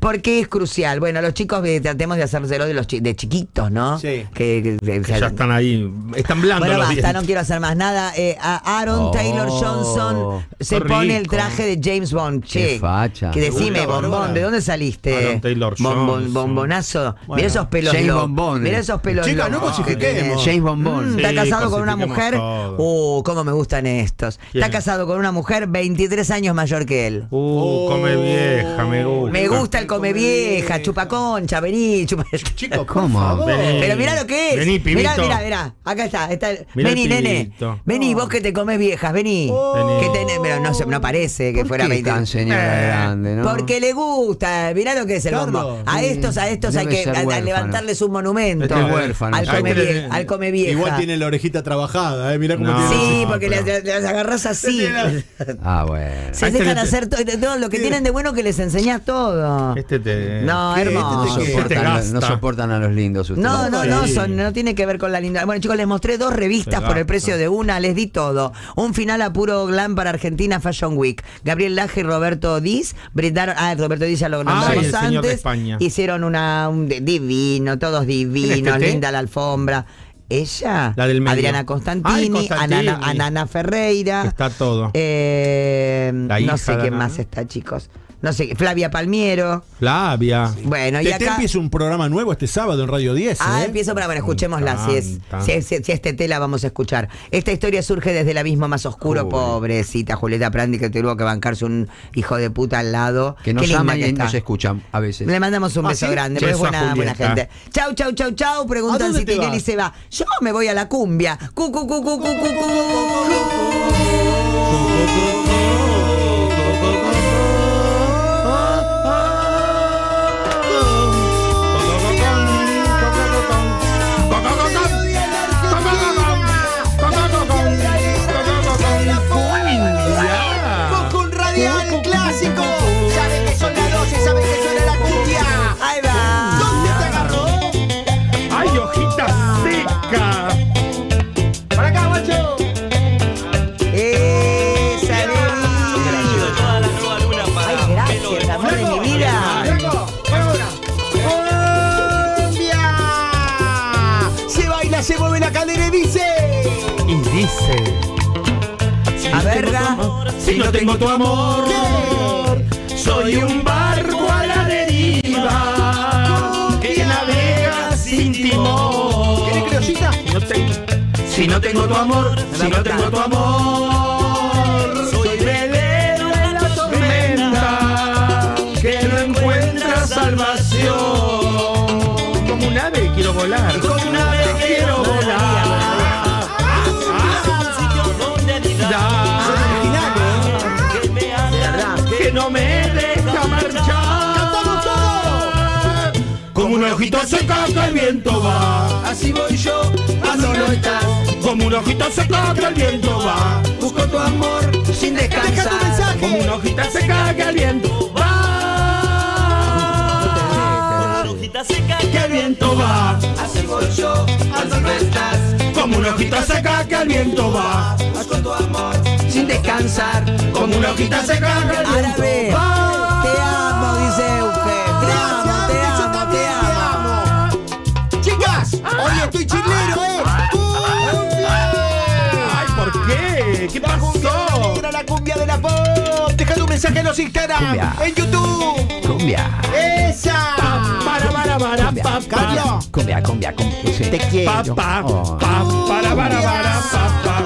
[SPEAKER 1] Porque es crucial. Bueno, los chicos eh, tratemos de hacérselo de los chi- de chiquitos, ¿no?
[SPEAKER 3] Sí.
[SPEAKER 1] Que, que- que-
[SPEAKER 4] Que ya están ahí. Están blandos
[SPEAKER 1] bueno,
[SPEAKER 4] los
[SPEAKER 1] basta, no quiero hacer más nada. Eh, a Aaron
[SPEAKER 5] Oh.
[SPEAKER 1] Taylor Johnson se pone el traje de James Bond. Che,
[SPEAKER 5] Qué facha.
[SPEAKER 1] Que decime, bombón. ¿de dónde saliste?
[SPEAKER 4] Aaron Taylor
[SPEAKER 1] Bombón,
[SPEAKER 4] Johnson.
[SPEAKER 1] bombón. Chabonazo.
[SPEAKER 5] Bueno,
[SPEAKER 1] Mirá esos pelos
[SPEAKER 5] James. Bombón.
[SPEAKER 1] Mirá esos pelos
[SPEAKER 3] Chica, no cosifiquemos.
[SPEAKER 5] James Bombón.
[SPEAKER 1] Mm, está
[SPEAKER 4] Sí,
[SPEAKER 1] casado con una mujer.
[SPEAKER 4] todo.
[SPEAKER 1] Uh, cómo me gustan estos.
[SPEAKER 4] ¿Quién?
[SPEAKER 1] Está casado con una mujer 23 años mayor que él.
[SPEAKER 4] Uh, come vieja, me gusta.
[SPEAKER 1] Me gusta el come vieja, chupa concha, vení, chupa.
[SPEAKER 3] Chicos, por
[SPEAKER 5] ¿Cómo?
[SPEAKER 4] Vení.
[SPEAKER 1] Pero mirá lo que es.
[SPEAKER 4] Vení, pibito.
[SPEAKER 1] mirá, mirá, mirá. Acá está.
[SPEAKER 4] Mirá
[SPEAKER 1] vení, nene. Vení, vos que te comes viejas, vení.
[SPEAKER 4] Vení.
[SPEAKER 1] Que tenés- pero no, se- no parece que
[SPEAKER 5] ¿Por
[SPEAKER 1] fuera
[SPEAKER 5] qué
[SPEAKER 1] 20.
[SPEAKER 5] tan señora
[SPEAKER 4] Eh,
[SPEAKER 5] grande, ¿no?
[SPEAKER 1] Porque le gusta, mirá lo que es el
[SPEAKER 3] Claro.
[SPEAKER 1] bombo. A estos, a estos hay que a- a levantarles un monumento.
[SPEAKER 4] Este
[SPEAKER 5] huérfano.
[SPEAKER 1] Al come, vie- al come vieja.
[SPEAKER 3] Igual tiene la orejita trabajada, ¿eh? Mirá cómo
[SPEAKER 4] No.
[SPEAKER 3] tiene.
[SPEAKER 1] Sí, porque
[SPEAKER 4] pero-
[SPEAKER 1] las, las agarrás así.
[SPEAKER 5] Ah, bueno.
[SPEAKER 1] Se
[SPEAKER 4] Ahí
[SPEAKER 1] dejan hacer to- todo lo que tienen de bueno que les enseñás todo.
[SPEAKER 4] Este te.
[SPEAKER 1] No,
[SPEAKER 3] ¿Qué?
[SPEAKER 1] hermoso.
[SPEAKER 5] No
[SPEAKER 3] Este
[SPEAKER 5] soportan, no soportan a los lindos ustedes.
[SPEAKER 1] No, no, no,
[SPEAKER 4] Sí.
[SPEAKER 1] son, no tiene que ver con la linda. Bueno, chicos, les mostré dos revistas por el precio de una, les di todo. Un final a puro glam para Argentina Fashion Week. Gabriel Laje y Roberto Diz brindaron. Ah, Roberto Diz ya lo nombramos
[SPEAKER 4] de
[SPEAKER 1] antes.
[SPEAKER 4] España.
[SPEAKER 1] Hicieron una un divino, todos divinos,
[SPEAKER 4] Tete?
[SPEAKER 1] linda la alfombra. Ella,
[SPEAKER 4] La del.
[SPEAKER 1] Adriana
[SPEAKER 4] Ay,
[SPEAKER 1] Constantini,
[SPEAKER 4] Constantini.
[SPEAKER 1] Anana, Anana Ferreira.
[SPEAKER 4] Está todo.
[SPEAKER 1] Eh, no sé
[SPEAKER 4] Anana.
[SPEAKER 1] más está, chicos. No sé, Flavia Palmiero.
[SPEAKER 4] Flavia.
[SPEAKER 1] Bueno, y acá.
[SPEAKER 3] empieza un programa nuevo este sábado en Radio 10.
[SPEAKER 1] Ah,
[SPEAKER 3] ¿eh?
[SPEAKER 1] empiezo para, bueno, escuchémosla, si es, si, es, si es la vamos a escuchar. Esta historia surge desde el abismo más oscuro,
[SPEAKER 5] Pobre.
[SPEAKER 1] pobrecita Julieta Prandi, que tuvo que bancarse un hijo de puta al lado.
[SPEAKER 5] Que nos
[SPEAKER 1] Qué linda
[SPEAKER 5] aman
[SPEAKER 1] que
[SPEAKER 5] y nos escuchan a veces.
[SPEAKER 1] Le mandamos un
[SPEAKER 3] ¿Ah,
[SPEAKER 1] beso
[SPEAKER 3] sí?
[SPEAKER 1] grande, pero es buena, gente. Chau, chau, chau, chau.
[SPEAKER 3] ¿A
[SPEAKER 1] Preguntan si Tinelli se va. Yo me voy a la cumbia. Cu, cu, cu, cu, cu, cu, cu.
[SPEAKER 4] No tengo tu amor, soy un barco a la deriva que navega sin timón. No tengo- Si no tengo tu amor, si no tengo tu amor, soy velero en la tormenta que no encuentra salvación. Hojita seca que el viento va.
[SPEAKER 3] Así voy yo cuando no estás.
[SPEAKER 4] Como una hojita seca que el viento va.
[SPEAKER 3] Busco tu amor sin descansar. Deja tu mensaje.
[SPEAKER 4] Como una hojita seca que el viento va. Que el viento va.
[SPEAKER 3] Así voy yo cuando no estás.
[SPEAKER 4] Como una hojita seca que el viento va.
[SPEAKER 3] Busco tu amor sin descansar.
[SPEAKER 4] Como una hojita seca que el viento va.
[SPEAKER 1] Te amo,
[SPEAKER 3] hoy estoy chilero, ¿eh?
[SPEAKER 4] Ay, ¿por qué? ¿Qué pasó?
[SPEAKER 3] Era la cumbia de la pop. Deja tu mensaje en los Instagram,
[SPEAKER 5] Cumbia.
[SPEAKER 3] en YouTube.
[SPEAKER 5] Cumbia.
[SPEAKER 3] ¡Esa!
[SPEAKER 4] Para, para, para, pa.
[SPEAKER 5] Cumbia, cumbia, cumbia. Sí.
[SPEAKER 3] Te quiero.
[SPEAKER 4] pa,
[SPEAKER 5] Oh.
[SPEAKER 4] pa, para, para, para, pa, pa,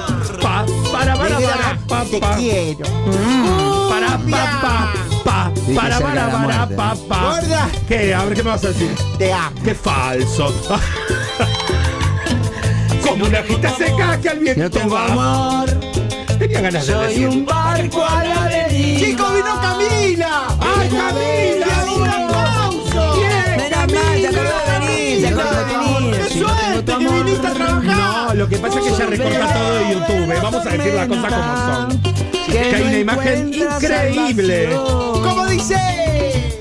[SPEAKER 4] pa, para, para, para, pa,
[SPEAKER 3] Te quiero.
[SPEAKER 4] Para, pa, pa,
[SPEAKER 5] Sí,
[SPEAKER 4] para,
[SPEAKER 5] que
[SPEAKER 4] para,
[SPEAKER 5] la
[SPEAKER 4] para,
[SPEAKER 5] muerte.
[SPEAKER 4] pa, pa.
[SPEAKER 3] Gorda.
[SPEAKER 4] ¿Qué? A ver, ¿qué me vas a decir?
[SPEAKER 3] Te amo.
[SPEAKER 4] ¡Qué falso! Como una hojita seca que al
[SPEAKER 5] Si no
[SPEAKER 4] viento
[SPEAKER 5] tengo
[SPEAKER 4] va.
[SPEAKER 5] amor,
[SPEAKER 4] Tenía ganas de decir.
[SPEAKER 5] barco a la deriva.
[SPEAKER 3] Chicos, vino Camila.
[SPEAKER 4] ¡Ay, Camila!
[SPEAKER 3] ¡Un aplauso!
[SPEAKER 1] Mal, se acordó de venir, se acordó de venir.
[SPEAKER 3] ¡Qué suerte que viniste a trabajar!
[SPEAKER 4] No, lo que pasa es que ella recorta todo de YouTube. ¿eh? Vamos a decir las cosas como son. Que hay una imagen increíble.
[SPEAKER 3] ¿Cómo dice?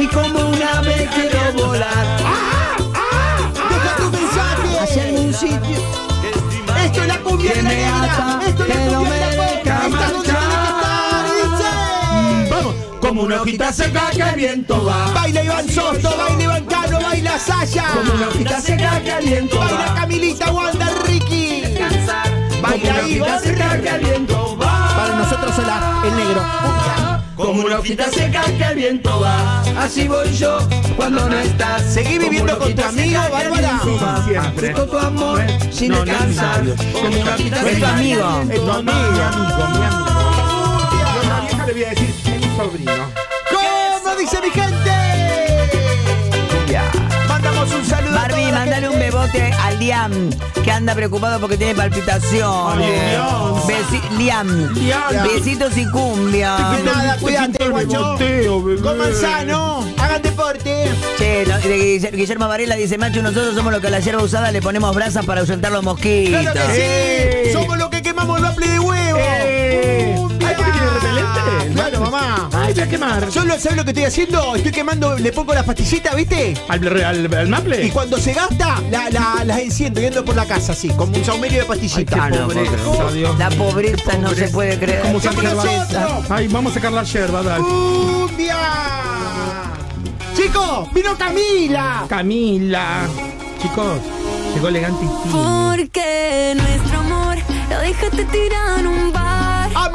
[SPEAKER 5] Y como un ave quiero volar. Hacia un sitio.
[SPEAKER 3] Esto es la cumbia de la negra. Esto es la cumbia de la es
[SPEAKER 4] como una hojita seca que el viento va.
[SPEAKER 3] Baila Iván Soto, baila Iván Cano, baila Saya.
[SPEAKER 4] Como una hojita seca que el viento
[SPEAKER 3] Baila
[SPEAKER 4] va.
[SPEAKER 3] Camilita, Wanda, Ricky.
[SPEAKER 4] Como
[SPEAKER 3] Baila
[SPEAKER 4] una hojita
[SPEAKER 3] Iván
[SPEAKER 4] seca que el viento va.
[SPEAKER 3] Para nosotros el, el negro.
[SPEAKER 4] Como una hojita seca que el viento va. Así voy yo cuando no estás.
[SPEAKER 3] ¿Seguí viviendo con tu amigo, Bárbara?
[SPEAKER 4] Siempre.
[SPEAKER 5] Apreto tu amor sin descansar.
[SPEAKER 4] no, Como una hojita
[SPEAKER 1] Es tu
[SPEAKER 4] seca.
[SPEAKER 1] amigo.
[SPEAKER 3] Es tu amigo.
[SPEAKER 4] mi amigo, mi amigo. Yo a la vieja le voy a decir, es mi sobrino.
[SPEAKER 3] ¿Cómo dice mi gente?
[SPEAKER 1] Bebote a Liam, que anda preocupado porque tiene palpitaciones.
[SPEAKER 4] Ay, Dios.
[SPEAKER 1] Besi- Liam,
[SPEAKER 4] Liam.
[SPEAKER 1] besitos y cumbia.
[SPEAKER 3] De nada, cuídate, guacho. Coman sano, hagan deporte.
[SPEAKER 1] Che, no, Guillermo Varela dice, macho, nosotros somos los que a la hierba usada le ponemos brasas para ahuyentar los mosquitos.
[SPEAKER 3] Claro que sí.
[SPEAKER 4] ¡Eh!
[SPEAKER 3] Somos los que quemamos el baple de huevo. Cumbia.
[SPEAKER 4] Ay, ¿por qué tiene repelente?
[SPEAKER 3] Claro, mamá.
[SPEAKER 4] Ay, voy a quemar.
[SPEAKER 3] Yo lo sabes lo que estoy haciendo. Estoy quemando, le pongo las pastillitas, ¿viste?
[SPEAKER 4] ¿Al, al, al maple?
[SPEAKER 3] Y cuando se gasta, la- la- las enciendo yendo por la casa así, como un saumerio de pastillitas.
[SPEAKER 1] Ay, qué pobre.
[SPEAKER 4] Pobreza, Dios.
[SPEAKER 1] La pobreza no se puede creer.
[SPEAKER 4] ¿Cómo se
[SPEAKER 3] ¡Somos
[SPEAKER 4] hierba?
[SPEAKER 3] nosotros!
[SPEAKER 4] Ay, vamos a sacar la yerba, dale.
[SPEAKER 3] ¡Cumbia! Chicos, vino Camila.
[SPEAKER 4] Camila. Chicos, llegó elegante y fino.
[SPEAKER 6] Porque nuestro amor lo dejaste tirado en un bar.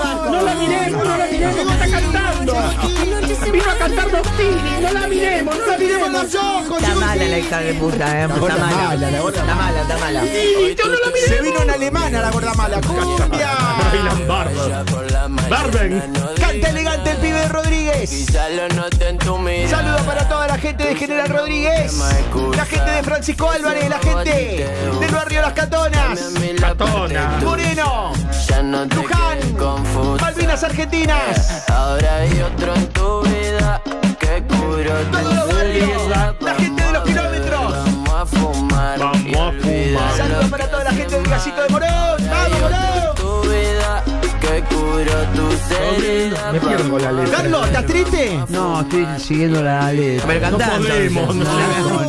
[SPEAKER 4] No la miremos, no la miremos, está cantando. Vino a cantar dos Tini, no la miremos, no la
[SPEAKER 3] Miremos los ojos.
[SPEAKER 1] Está mala la hija de puta, eh. Está mala.
[SPEAKER 3] mala, la gorda
[SPEAKER 1] mala, está mala.
[SPEAKER 4] No la miremos.
[SPEAKER 3] Se vino en alemana la gorda mala. ¡Cumbia!
[SPEAKER 4] Bailan Barber. Barben.
[SPEAKER 3] Canta elegante el pibe de Rodríguez. Saludos para toda la gente de General Rodríguez, la gente de Francisco Álvarez, la gente del barrio Las Catonas,
[SPEAKER 4] Catona.
[SPEAKER 3] Moreno,
[SPEAKER 7] no
[SPEAKER 3] Luján. Malvinas Argentinas,
[SPEAKER 7] Ahora hay otro en tu vida que curó tu
[SPEAKER 3] todos los barrios, la gente de los kilómetros.
[SPEAKER 7] Vamos a fumar.
[SPEAKER 4] Vamos a fumar.
[SPEAKER 3] Saludos para toda la gente del Gallito de Morón, vamos. Morón.
[SPEAKER 7] Tu vida que curó tus heridas.
[SPEAKER 4] Me pierdo con la letra.
[SPEAKER 3] Carlos, ¿estás triste?
[SPEAKER 5] No, estoy siguiendo la letra.
[SPEAKER 1] Pero
[SPEAKER 4] No
[SPEAKER 1] cantá,
[SPEAKER 4] podemos, no.
[SPEAKER 6] Nuestro amor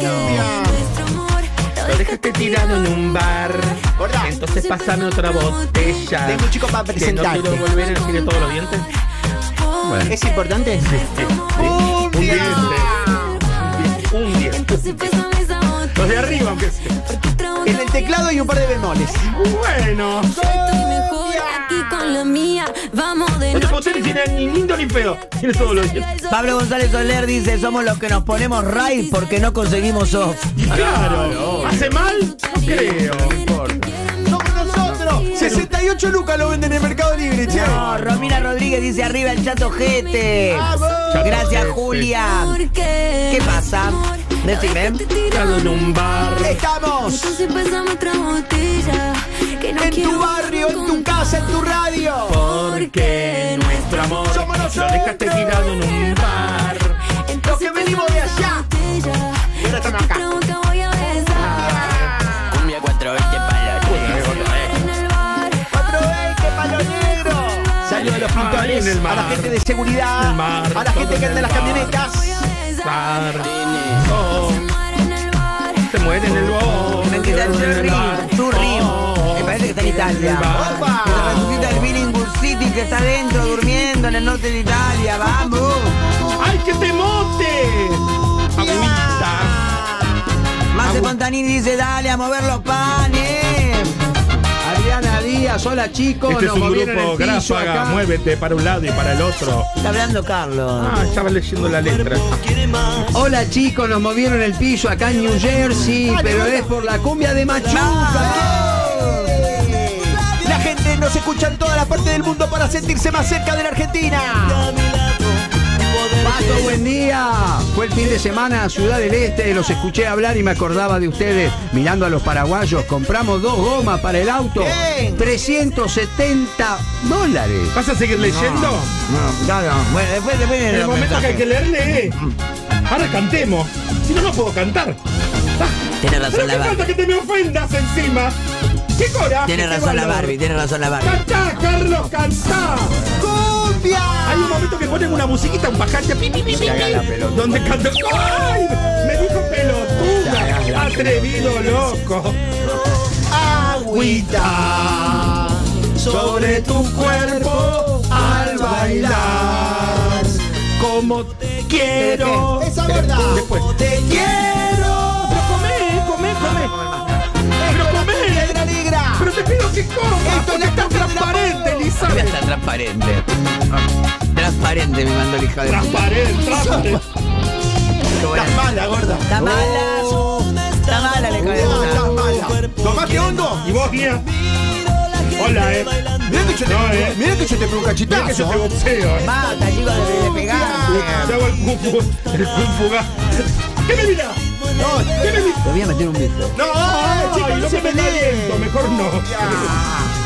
[SPEAKER 6] lo
[SPEAKER 4] dejaste tirado en un bar.
[SPEAKER 3] Gorda.
[SPEAKER 4] Entonces pásame otra botella.
[SPEAKER 3] Tengo un chico para
[SPEAKER 4] Que no
[SPEAKER 3] presentarte.
[SPEAKER 4] quiero volver a decirle todos los dientes.
[SPEAKER 3] ¿Es importante?
[SPEAKER 4] Un
[SPEAKER 3] ¡Cumbia!
[SPEAKER 4] diente. Un diente.
[SPEAKER 6] Entonces pésame esa botella.
[SPEAKER 4] Los de arriba, aunque sea.
[SPEAKER 3] En el teclado hay un par de bemoles.
[SPEAKER 4] Bueno.
[SPEAKER 6] estoy mejor aquí con la mía. Vamos de
[SPEAKER 4] Oye, usted ni tiene ni lindo ni feo. Tiene todos los dientes.
[SPEAKER 1] Pablo González Soler dice, somos los que nos ponemos right porque no conseguimos off.
[SPEAKER 4] Claro. ¿Hace mal? No creo.
[SPEAKER 3] Somos nosotros. 68 lucas lo venden en el Mercado Libre, che.
[SPEAKER 1] No, Romina Rodríguez dice arriba el chato jete. Gracias, Julia. ¿Qué pasa? Decime.
[SPEAKER 4] En un bar.
[SPEAKER 3] Estamos en tu barrio, en tu casa, en tu radio.
[SPEAKER 4] Porque nuestro amor
[SPEAKER 3] Somos
[SPEAKER 4] lo dejaste tirado en un bar.
[SPEAKER 3] Los que venimos de allá.
[SPEAKER 6] Y
[SPEAKER 3] ahora estamos acá.
[SPEAKER 6] voy a besar.
[SPEAKER 7] Cumbia 420 para los
[SPEAKER 6] En el bar.
[SPEAKER 3] 420 palo negro. Saludos a los pintores, a la gente de seguridad, a la gente que anda en las camionetas.
[SPEAKER 4] Bar. Oh,
[SPEAKER 6] En el bar.
[SPEAKER 4] se muere en el bar.
[SPEAKER 1] Que está el Turri, Turri.
[SPEAKER 4] Oh.
[SPEAKER 1] Me parece que está en Italia.
[SPEAKER 3] Opa.
[SPEAKER 1] Que resucita el Billingham City que está dentro durmiendo en el norte de Italia. ¡Vamos!
[SPEAKER 4] ¡Ay, que te mote! Agüita.
[SPEAKER 1] Más de Fontanini dice, dale a mover los panes.
[SPEAKER 5] Hola chicos,
[SPEAKER 4] Este es un grupo gráfaga,
[SPEAKER 5] acá.
[SPEAKER 4] muévete para un lado y para el otro.
[SPEAKER 1] Está hablando Carlos.
[SPEAKER 4] Ah, estaba leyendo la letra.
[SPEAKER 5] Hola chicos, nos movieron el piso acá en New Jersey, pero es por la cumbia de Machuca.
[SPEAKER 3] La gente nos escucha en toda la parte del mundo para sentirse más cerca de la Argentina.
[SPEAKER 5] Pato, buen día. Fue el fin de semana a Ciudad del Este, los escuché hablar y me acordaba de ustedes. Mirando a los paraguayos, compramos dos gomas para el auto.
[SPEAKER 3] Bien.
[SPEAKER 5] 370 dólares.
[SPEAKER 4] ¿Vas a seguir leyendo?
[SPEAKER 1] No, claro. Bueno, después, después
[SPEAKER 4] En el momento que hay que
[SPEAKER 1] mensajes.
[SPEAKER 4] leer, lee. Ahora cantemos. Si no, no puedo cantar.
[SPEAKER 1] Tiene
[SPEAKER 4] Pero
[SPEAKER 1] razón
[SPEAKER 4] qué
[SPEAKER 1] la
[SPEAKER 4] falta
[SPEAKER 1] Barbie.
[SPEAKER 4] que te me ofendas encima. ¡Qué coraje!
[SPEAKER 1] Tiene
[SPEAKER 4] qué
[SPEAKER 1] razón la! Barbie, tiene razón la Barbie.
[SPEAKER 4] ¡Cantá, Carlos, cantá! Hay un momento que ponen una musiquita, un pajache, pi, pi, pi, pi, donde canta. ¡Ay! Me dijo pelotuda. Atrevido, loco.
[SPEAKER 3] Agüita sobre tu cuerpo al bailar.
[SPEAKER 4] Como te quiero.
[SPEAKER 3] Esa gorda.
[SPEAKER 4] Después.
[SPEAKER 3] Te quiero.
[SPEAKER 4] Pero comé, comé, comé. Pero
[SPEAKER 3] negra.
[SPEAKER 4] Pero te pido que ¿Qué cosa?
[SPEAKER 3] Esto es cumbia de la
[SPEAKER 4] transparente,
[SPEAKER 1] Mira, está transparente. Transparente me mandó el hija de.
[SPEAKER 4] Transparente, transparente.
[SPEAKER 1] Qué.
[SPEAKER 3] Estás mala, gorda.
[SPEAKER 1] Está mala. Está mala la hija de
[SPEAKER 3] No,
[SPEAKER 1] puta.
[SPEAKER 3] mala. ¿Tomaste hondo?
[SPEAKER 4] ¿Y vos, Nia? Hola, eh.
[SPEAKER 3] Mirá que yo te,
[SPEAKER 4] No, eh.
[SPEAKER 3] mirá que yo te pego un
[SPEAKER 4] Mirá que yo
[SPEAKER 3] cachetazo.
[SPEAKER 4] te boxeo, eh.
[SPEAKER 1] Basta, chicos, de, pegar.
[SPEAKER 4] Te hago el kung fu, el kung fu ga- ¿Qué me mirá?
[SPEAKER 3] No,
[SPEAKER 4] ¿Qué me mirá?
[SPEAKER 5] Te voy a meter un
[SPEAKER 3] no,
[SPEAKER 4] Ay,
[SPEAKER 3] chicos, no
[SPEAKER 4] no
[SPEAKER 3] se
[SPEAKER 4] me caliento,
[SPEAKER 3] peleen.
[SPEAKER 4] mejor no.
[SPEAKER 3] La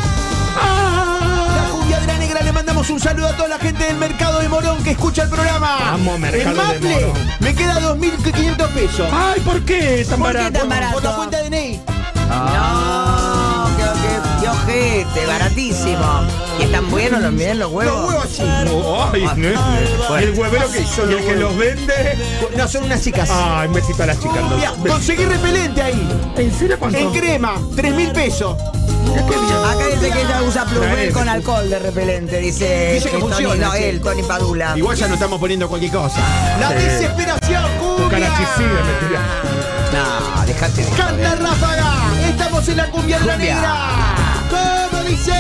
[SPEAKER 3] mandamos un saludo a toda la gente del mercado de Morón que escucha el programa.
[SPEAKER 4] Vamos, Mercado
[SPEAKER 3] El
[SPEAKER 4] de
[SPEAKER 3] Maple
[SPEAKER 4] Morón.
[SPEAKER 3] me queda 2.500 pesos.
[SPEAKER 4] Ay, ¿por qué tan
[SPEAKER 1] ¿Por qué
[SPEAKER 4] barato?
[SPEAKER 1] tan barato?
[SPEAKER 3] Por la cuenta de Ney.
[SPEAKER 1] No, qué, qué, qué ojete, baratísimo. ¿Y están buenos los bien los huevos?
[SPEAKER 3] Los huevos.
[SPEAKER 4] Ay, ¿no? Y el huevero que hizo, y el que los vende.
[SPEAKER 3] No, son unas chicas.
[SPEAKER 4] Ay, un besito a las chicas.
[SPEAKER 3] Mira, conseguí repelente ahí.
[SPEAKER 4] ¿En serio cuánto?
[SPEAKER 3] En crema, 3.000 pesos.
[SPEAKER 1] Acá dice que ella usa
[SPEAKER 4] Traeme.
[SPEAKER 1] con alcohol de repelente, dice,
[SPEAKER 3] Dice que
[SPEAKER 1] Tony-
[SPEAKER 3] funciona,
[SPEAKER 1] no,
[SPEAKER 3] sí.
[SPEAKER 1] él, Tony Padula.
[SPEAKER 3] Igual ya no estamos poniendo cualquier cosa. La
[SPEAKER 4] Sí.
[SPEAKER 3] desesperación, cumbia.
[SPEAKER 4] Carachicida, me tiré.
[SPEAKER 1] No, dejate de
[SPEAKER 3] Canta
[SPEAKER 1] joder.
[SPEAKER 3] Ráfaga. Estamos en la cumbia de la
[SPEAKER 1] Cumbia.
[SPEAKER 3] negra. ¿Cómo dice?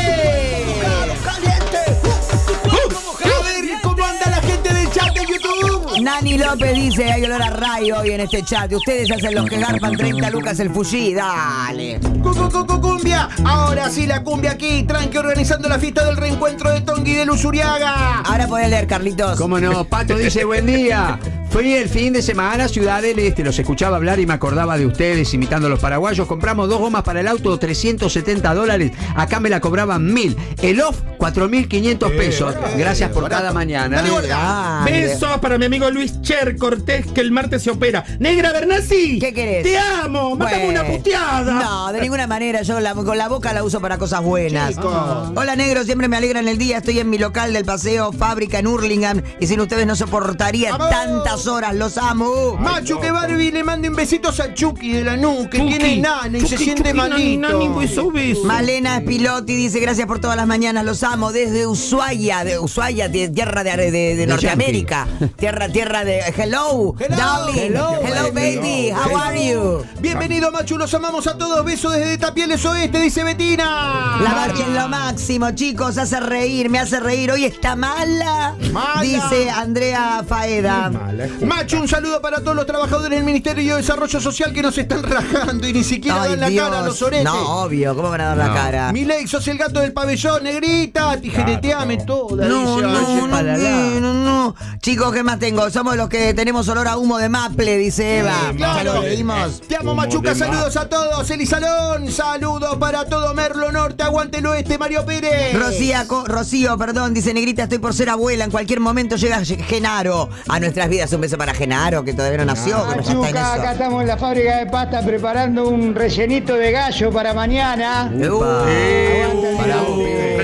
[SPEAKER 1] Nani López dice, hay olor a rayo hoy en este chat. Ustedes hacen los que garpan 30 lucas el fushi, dale.
[SPEAKER 3] Cu, cu, cu, cu, cumbia. Ahora sí la cumbia aquí. Tranqui organizando la fiesta del reencuentro de Tongi de Luzuriaga.
[SPEAKER 1] Ahora podés leer, Carlitos.
[SPEAKER 5] ¿Cómo no? Pato dice, buen día. Fui el fin de semana a Ciudad del Este, los escuchaba hablar y me acordaba de ustedes imitando a los paraguayos. Compramos dos gomas para el auto, 370 dólares. Acá me la cobraban mil. El off, 4.500 pesos. Gracias por cada mañana.
[SPEAKER 3] Dale.
[SPEAKER 4] Besos para mi amigo Luis Cher Cortés, que el martes se opera. Negra Bernasi.
[SPEAKER 1] ¿Qué querés?
[SPEAKER 4] Te amo. Mátame
[SPEAKER 1] Bueno.
[SPEAKER 4] una puteada.
[SPEAKER 1] No, de ninguna manera. Yo la- con la boca la uso para cosas buenas.
[SPEAKER 3] Chicos.
[SPEAKER 1] Hola, negro. Siempre me alegran el día. Estoy en mi local del paseo Fábrica en Hurlingham. Y sin ustedes no soportaría
[SPEAKER 3] ¡Vamos!
[SPEAKER 1] tantas horas. Los amo.
[SPEAKER 3] Machu que Barbie le mande un besito a Chucky de la nuca, que
[SPEAKER 4] Chucky.
[SPEAKER 3] tiene nana y se siente
[SPEAKER 4] Chucky, nani,
[SPEAKER 3] manito.
[SPEAKER 4] nani, beso, beso.
[SPEAKER 1] Malena Pilotti dice gracias por todas las mañanas, los amo desde Ushuaia, de Ushuaia, de- tierra de, de- de Norteamérica, tierra, tierra de hello,
[SPEAKER 3] Hello.
[SPEAKER 1] darling,
[SPEAKER 3] Hello,
[SPEAKER 1] hello,
[SPEAKER 3] baby.
[SPEAKER 1] how are you?
[SPEAKER 3] Bienvenido Machu, los amamos a todos. Beso desde Tapieles Oeste, dice Betina.
[SPEAKER 1] La Barbie es lo máximo, chicos, hace reír, me hace reír. Hoy está mala,
[SPEAKER 3] Mala.
[SPEAKER 1] dice Andrea Faeda.
[SPEAKER 4] Mala.
[SPEAKER 3] Machu, un saludo para todos los trabajadores del Ministerio de Desarrollo Social que nos están rajando y ni siquiera
[SPEAKER 1] Ay,
[SPEAKER 3] dan la
[SPEAKER 1] Dios.
[SPEAKER 3] cara a los oretes.
[SPEAKER 1] No, obvio, ¿cómo van a dar la cara?
[SPEAKER 3] Milei, sos el gato del pabellón, negrita, tijereteame toda.
[SPEAKER 1] No,
[SPEAKER 3] dice,
[SPEAKER 1] no, no, no, no. Chicos, ¿qué más tengo? Somos los que tenemos olor a humo de maple, dice Eva.
[SPEAKER 3] Sí,
[SPEAKER 1] Ya
[SPEAKER 3] claro.
[SPEAKER 1] lo leímos.
[SPEAKER 3] Te amo, Machuca. Saludos a todos. Eli Salón. Saludos para todo Merlo Norte. Aguante el oeste, Mario Pérez.
[SPEAKER 1] Rocía, Co- Rocío, perdón, dice Negrita, estoy por ser abuela. En cualquier momento llega Genaro a nuestras vidas. Un beso para Genaro, que todavía no nació, en
[SPEAKER 8] Machuca, acá estamos en la fábrica de pasta preparando un rellenito de gallo para mañana.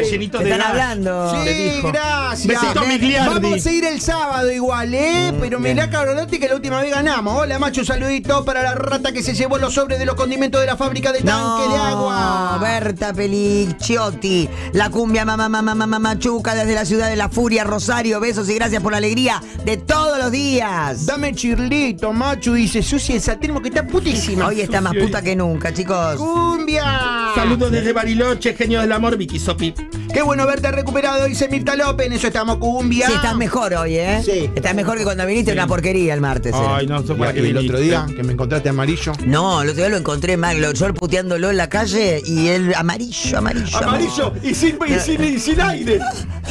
[SPEAKER 4] Rellenitos
[SPEAKER 1] ¿Te
[SPEAKER 4] de
[SPEAKER 1] están
[SPEAKER 4] gas.
[SPEAKER 1] hablando?
[SPEAKER 3] Sí,
[SPEAKER 4] dijo.
[SPEAKER 3] gracias.
[SPEAKER 4] Besito a Migliardi.
[SPEAKER 3] Vamos a seguir el sábado igual, ¿eh?
[SPEAKER 1] Mm,
[SPEAKER 3] Pero me la cabronote que la última vez ganamos. Hola, macho, un saludito para la rata que se llevó los sobres de los condimentos de la fábrica de tanque de agua.
[SPEAKER 1] Berta Pelicciotti, la cumbia mamá mamá mamá machuca desde la ciudad de la furia, Rosario, besos y gracias por la alegría de todos los días.
[SPEAKER 3] Dame chirlito, macho, dice Susi el satismo que está putísima.
[SPEAKER 1] Hoy está más puta que nunca, chicos.
[SPEAKER 3] ¡Cumbia!
[SPEAKER 4] Saludos desde Bariloche, genio del amor, Vicky Sopi.
[SPEAKER 3] Qué bueno verte recuperado, dice Mirta López. En eso estamos, cumbia.
[SPEAKER 1] Sí, estás mejor hoy, ¿eh?
[SPEAKER 3] Sí.
[SPEAKER 1] Estás mejor que cuando viniste una porquería el martes. era.
[SPEAKER 4] Ay, no
[SPEAKER 3] Y
[SPEAKER 4] para qué
[SPEAKER 3] el otro día que me encontraste amarillo.
[SPEAKER 1] No, el otro día lo encontré mal, lo- yo puteándolo en la calle y él amarillo, amarillo.
[SPEAKER 3] Amarillo y sin, y sin, y sin aire.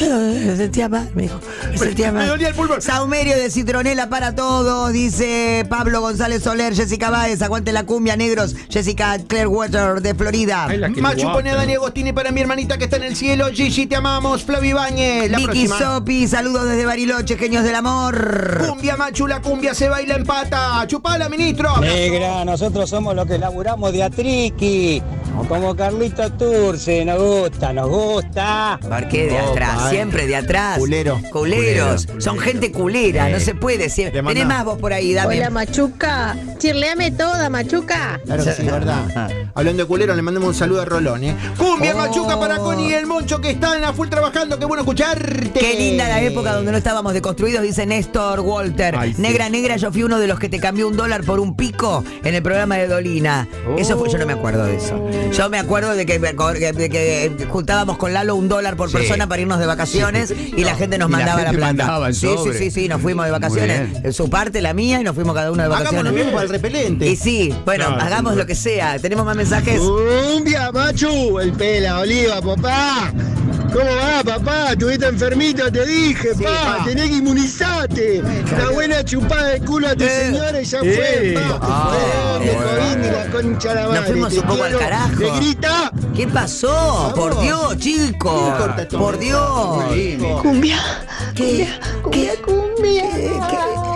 [SPEAKER 1] Me sentía mal, me dijo. Me sentía
[SPEAKER 3] me
[SPEAKER 1] mal.
[SPEAKER 3] dolía el pulmón.
[SPEAKER 1] Saumerio de citronela para todos, dice Pablo González Soler, Jessica Báez, aguante la cumbia negros, Jessica Clearwater de Florida.
[SPEAKER 4] Que
[SPEAKER 3] Machu pone a Dani Agostini para mi hermanita que está en el cielo. Gigi, te amamos. Flavio Ibáñez. La
[SPEAKER 1] Vicky
[SPEAKER 3] próxima.
[SPEAKER 1] Sopi, saludos desde Bariloche, genios del amor.
[SPEAKER 3] Cumbia, Machu, la cumbia se baila en pata. Chupala, ministro.
[SPEAKER 8] Negra, nosotros somos los que laburamos de atriqui. Como Carlito Turce, nos gusta, nos gusta.
[SPEAKER 1] ¿Por qué de atrás? Siempre de atrás.
[SPEAKER 3] Culero.
[SPEAKER 1] Culeros. Son gente culera, no se puede. Tenés más vos por ahí, dame.
[SPEAKER 9] Hola Machuca, chirleame toda Machuca.
[SPEAKER 3] Claro que sí, ¿verdad? Hablando de culero, le mandamos un saludo a Rolón, ¿eh? Cumbia,
[SPEAKER 1] Oh.
[SPEAKER 3] Machuca para Connie y el Moncho que están a full trabajando. Qué bueno escucharte.
[SPEAKER 1] Qué linda la época donde no estábamos deconstruidos, dice Néstor Walter.
[SPEAKER 4] Ay, sí.
[SPEAKER 1] Negra, negra, yo fui uno de los que te cambió un dólar por un pico en el programa de Dolina. Eso fue, yo no me acuerdo de eso. Yo me acuerdo de que, de que juntábamos con Lalo un dólar por
[SPEAKER 5] Sí.
[SPEAKER 1] persona para irnos de vacaciones y la gente nos
[SPEAKER 5] Y la
[SPEAKER 1] mandaba la,
[SPEAKER 5] gente
[SPEAKER 1] plata.
[SPEAKER 5] mandaba el
[SPEAKER 1] sí, sí,
[SPEAKER 5] sobre.
[SPEAKER 1] sí, sí, nos fuimos de vacaciones. Su parte, la mía, y nos fuimos cada uno de
[SPEAKER 3] Hagamos
[SPEAKER 1] vacaciones.
[SPEAKER 3] lo mismo para el repelente.
[SPEAKER 1] Y sí, bueno,
[SPEAKER 4] Claro,
[SPEAKER 1] hagamos
[SPEAKER 4] sí.
[SPEAKER 1] lo que sea. Tenemos más mensajes.
[SPEAKER 8] Cumbia, machu, el pela, oliva, papá. ¿Cómo va, papá? Estuviste enfermito, te dije,
[SPEAKER 1] Sí,
[SPEAKER 8] pa.
[SPEAKER 1] pa.
[SPEAKER 8] Tenés que inmunizarte. Una buena chupada de culo a tu
[SPEAKER 1] Eh.
[SPEAKER 8] señora y ya
[SPEAKER 4] Eh.
[SPEAKER 8] fue, pa.
[SPEAKER 5] Ah,
[SPEAKER 8] de
[SPEAKER 5] bueno.
[SPEAKER 8] La concha la
[SPEAKER 1] Nos fuimos un poco al carajo.
[SPEAKER 8] ¿Le grita?
[SPEAKER 1] ¿Qué pasó? Por Dios,
[SPEAKER 3] esto?
[SPEAKER 1] Por Dios.
[SPEAKER 9] Cumbia.
[SPEAKER 1] ¿Qué?
[SPEAKER 9] Cumbia, cumbia.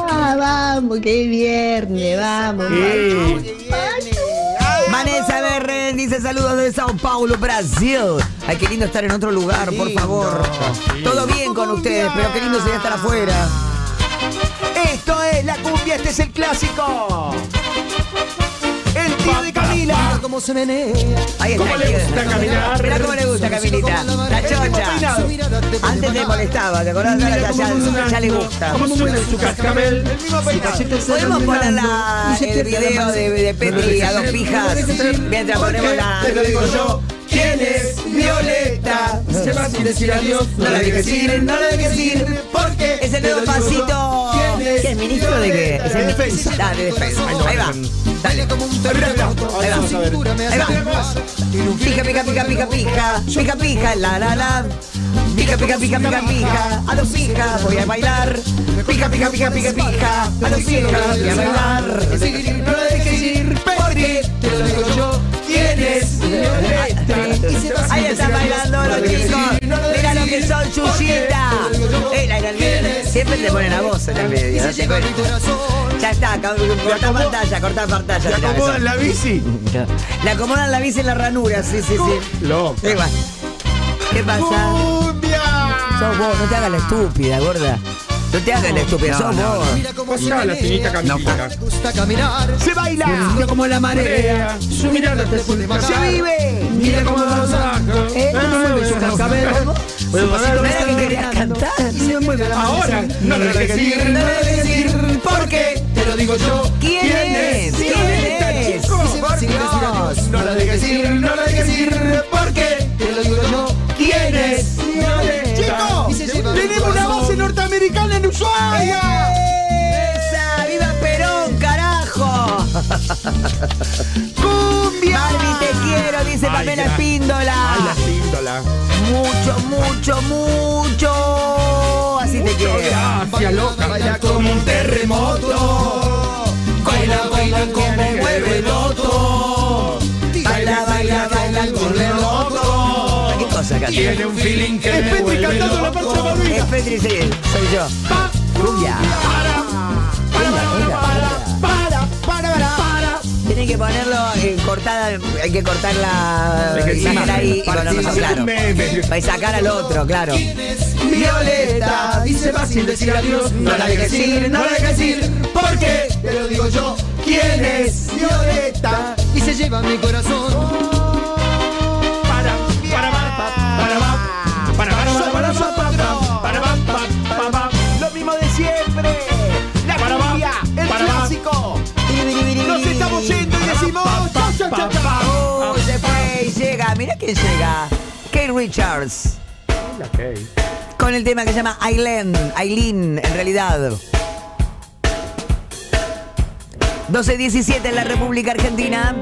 [SPEAKER 9] Ah, vamos, que viernes, vamos.
[SPEAKER 1] Dice saludos de Sao Paulo, Brasil. Ay, qué lindo estar en otro lugar, por favor. Todo bien con ustedes, pero qué lindo sería estar afuera.
[SPEAKER 3] Esto es la cumbia, este es el clásico. Tío de Camila.
[SPEAKER 8] ¿Cómo se menea?
[SPEAKER 1] Ahí está.
[SPEAKER 4] ¿Cómo le gusta caminar?
[SPEAKER 1] Mirá cómo le gusta, Camilita. La chocha. Antes te molestaba, ¿te acordás? Ahora ya, ya- ya le gusta.
[SPEAKER 4] Como mueve su cascabel.
[SPEAKER 1] Podemos poner la- el video de, de Petri a dos pijas mientras ponemos la.
[SPEAKER 4] Te lo digo yo. ¿Quién es Violeta? Se va sin decir adiós. No la dejes ir, no la dejes ir. Porque
[SPEAKER 1] Es el nuevo pasito. ¿Qué es ministro de qué? Es el defensa. Ah, de defensa. Ahí va. Dale. Ahí va. Ahí va. Pica, pica, pica, pica, pica. Pica, pica, la, la, la. Pica, pica, pica, pica, pica. A dos pijas voy a bailar. Pica, pica, pica, pica, pica. A dos pijas voy a bailar.
[SPEAKER 4] No la dejes ir. Porque te lo digo yo. ¿Quién es Violeta?
[SPEAKER 1] Ahí están bailando los chicos. Mira que son Chuchita. Eh, la- la- la- Siempre te ponen la voz en el medio. date cuenta. Ya está, cortá pantalla, cortá pantalla.
[SPEAKER 4] ¿Te
[SPEAKER 1] mirá
[SPEAKER 4] acomodan la bici?
[SPEAKER 1] Le acomodan la bici en la ranura, sí, sí, sí.
[SPEAKER 4] Loco.
[SPEAKER 1] Ahí va. ¿Qué pasa?
[SPEAKER 3] Cumbia.
[SPEAKER 1] Sos vos, no te hagas la estúpida, gorda. No te hagas la estúpida,
[SPEAKER 5] No,
[SPEAKER 1] sos
[SPEAKER 5] no,
[SPEAKER 1] vos.
[SPEAKER 4] Acá la finita camiseta.
[SPEAKER 3] Se baila.
[SPEAKER 5] Mira como la marea.
[SPEAKER 4] Su mirada te pone
[SPEAKER 3] Se vive.
[SPEAKER 4] Mira cómo lo saca.
[SPEAKER 1] ¿Eh?
[SPEAKER 4] ¿Cómo mueve su cascabel? Puedo
[SPEAKER 1] ¿No era que querías cantar?
[SPEAKER 4] Ahora, no la dejes ir, no la dejes ir, porque te lo digo yo.
[SPEAKER 1] ¿Quién es? ¿Quién es?
[SPEAKER 4] chico. No la dejes ir, no la dejes ir, porque te lo digo yo. ¿Quién es?
[SPEAKER 3] Chicos, tenemos una base norteamericana en Ushuaia.
[SPEAKER 1] Mucho, mucho, mucho. Así te quiero.
[SPEAKER 4] Loca, baila como un terremoto. Baila, baila como mueve el loto. Baila, baila, baila con el loto.
[SPEAKER 1] ¿Qué cosa canta?
[SPEAKER 4] Tiene un feeling que
[SPEAKER 3] Es
[SPEAKER 4] me
[SPEAKER 3] Petri
[SPEAKER 4] vuelve
[SPEAKER 3] cantando la marcha.
[SPEAKER 1] Es Petri, sí, soy yo.
[SPEAKER 3] Para,
[SPEAKER 1] que ponerlo eh, cortada, hay que cortar la
[SPEAKER 4] Hay que
[SPEAKER 1] ahí y
[SPEAKER 4] partir,
[SPEAKER 1] ponerlo claro. Para sacar al otro, claro.
[SPEAKER 4] Violeta va sin decir adiós. No la dejes ir, no la dejes ir, porque te lo digo yo. ¿Quién es Violeta?
[SPEAKER 8] Y se lleva mi corazón.
[SPEAKER 1] Mira quién llega. Kate Richards. Con el tema que se llama Aileen, Aileen en realidad. 12.17 en la República Argentina.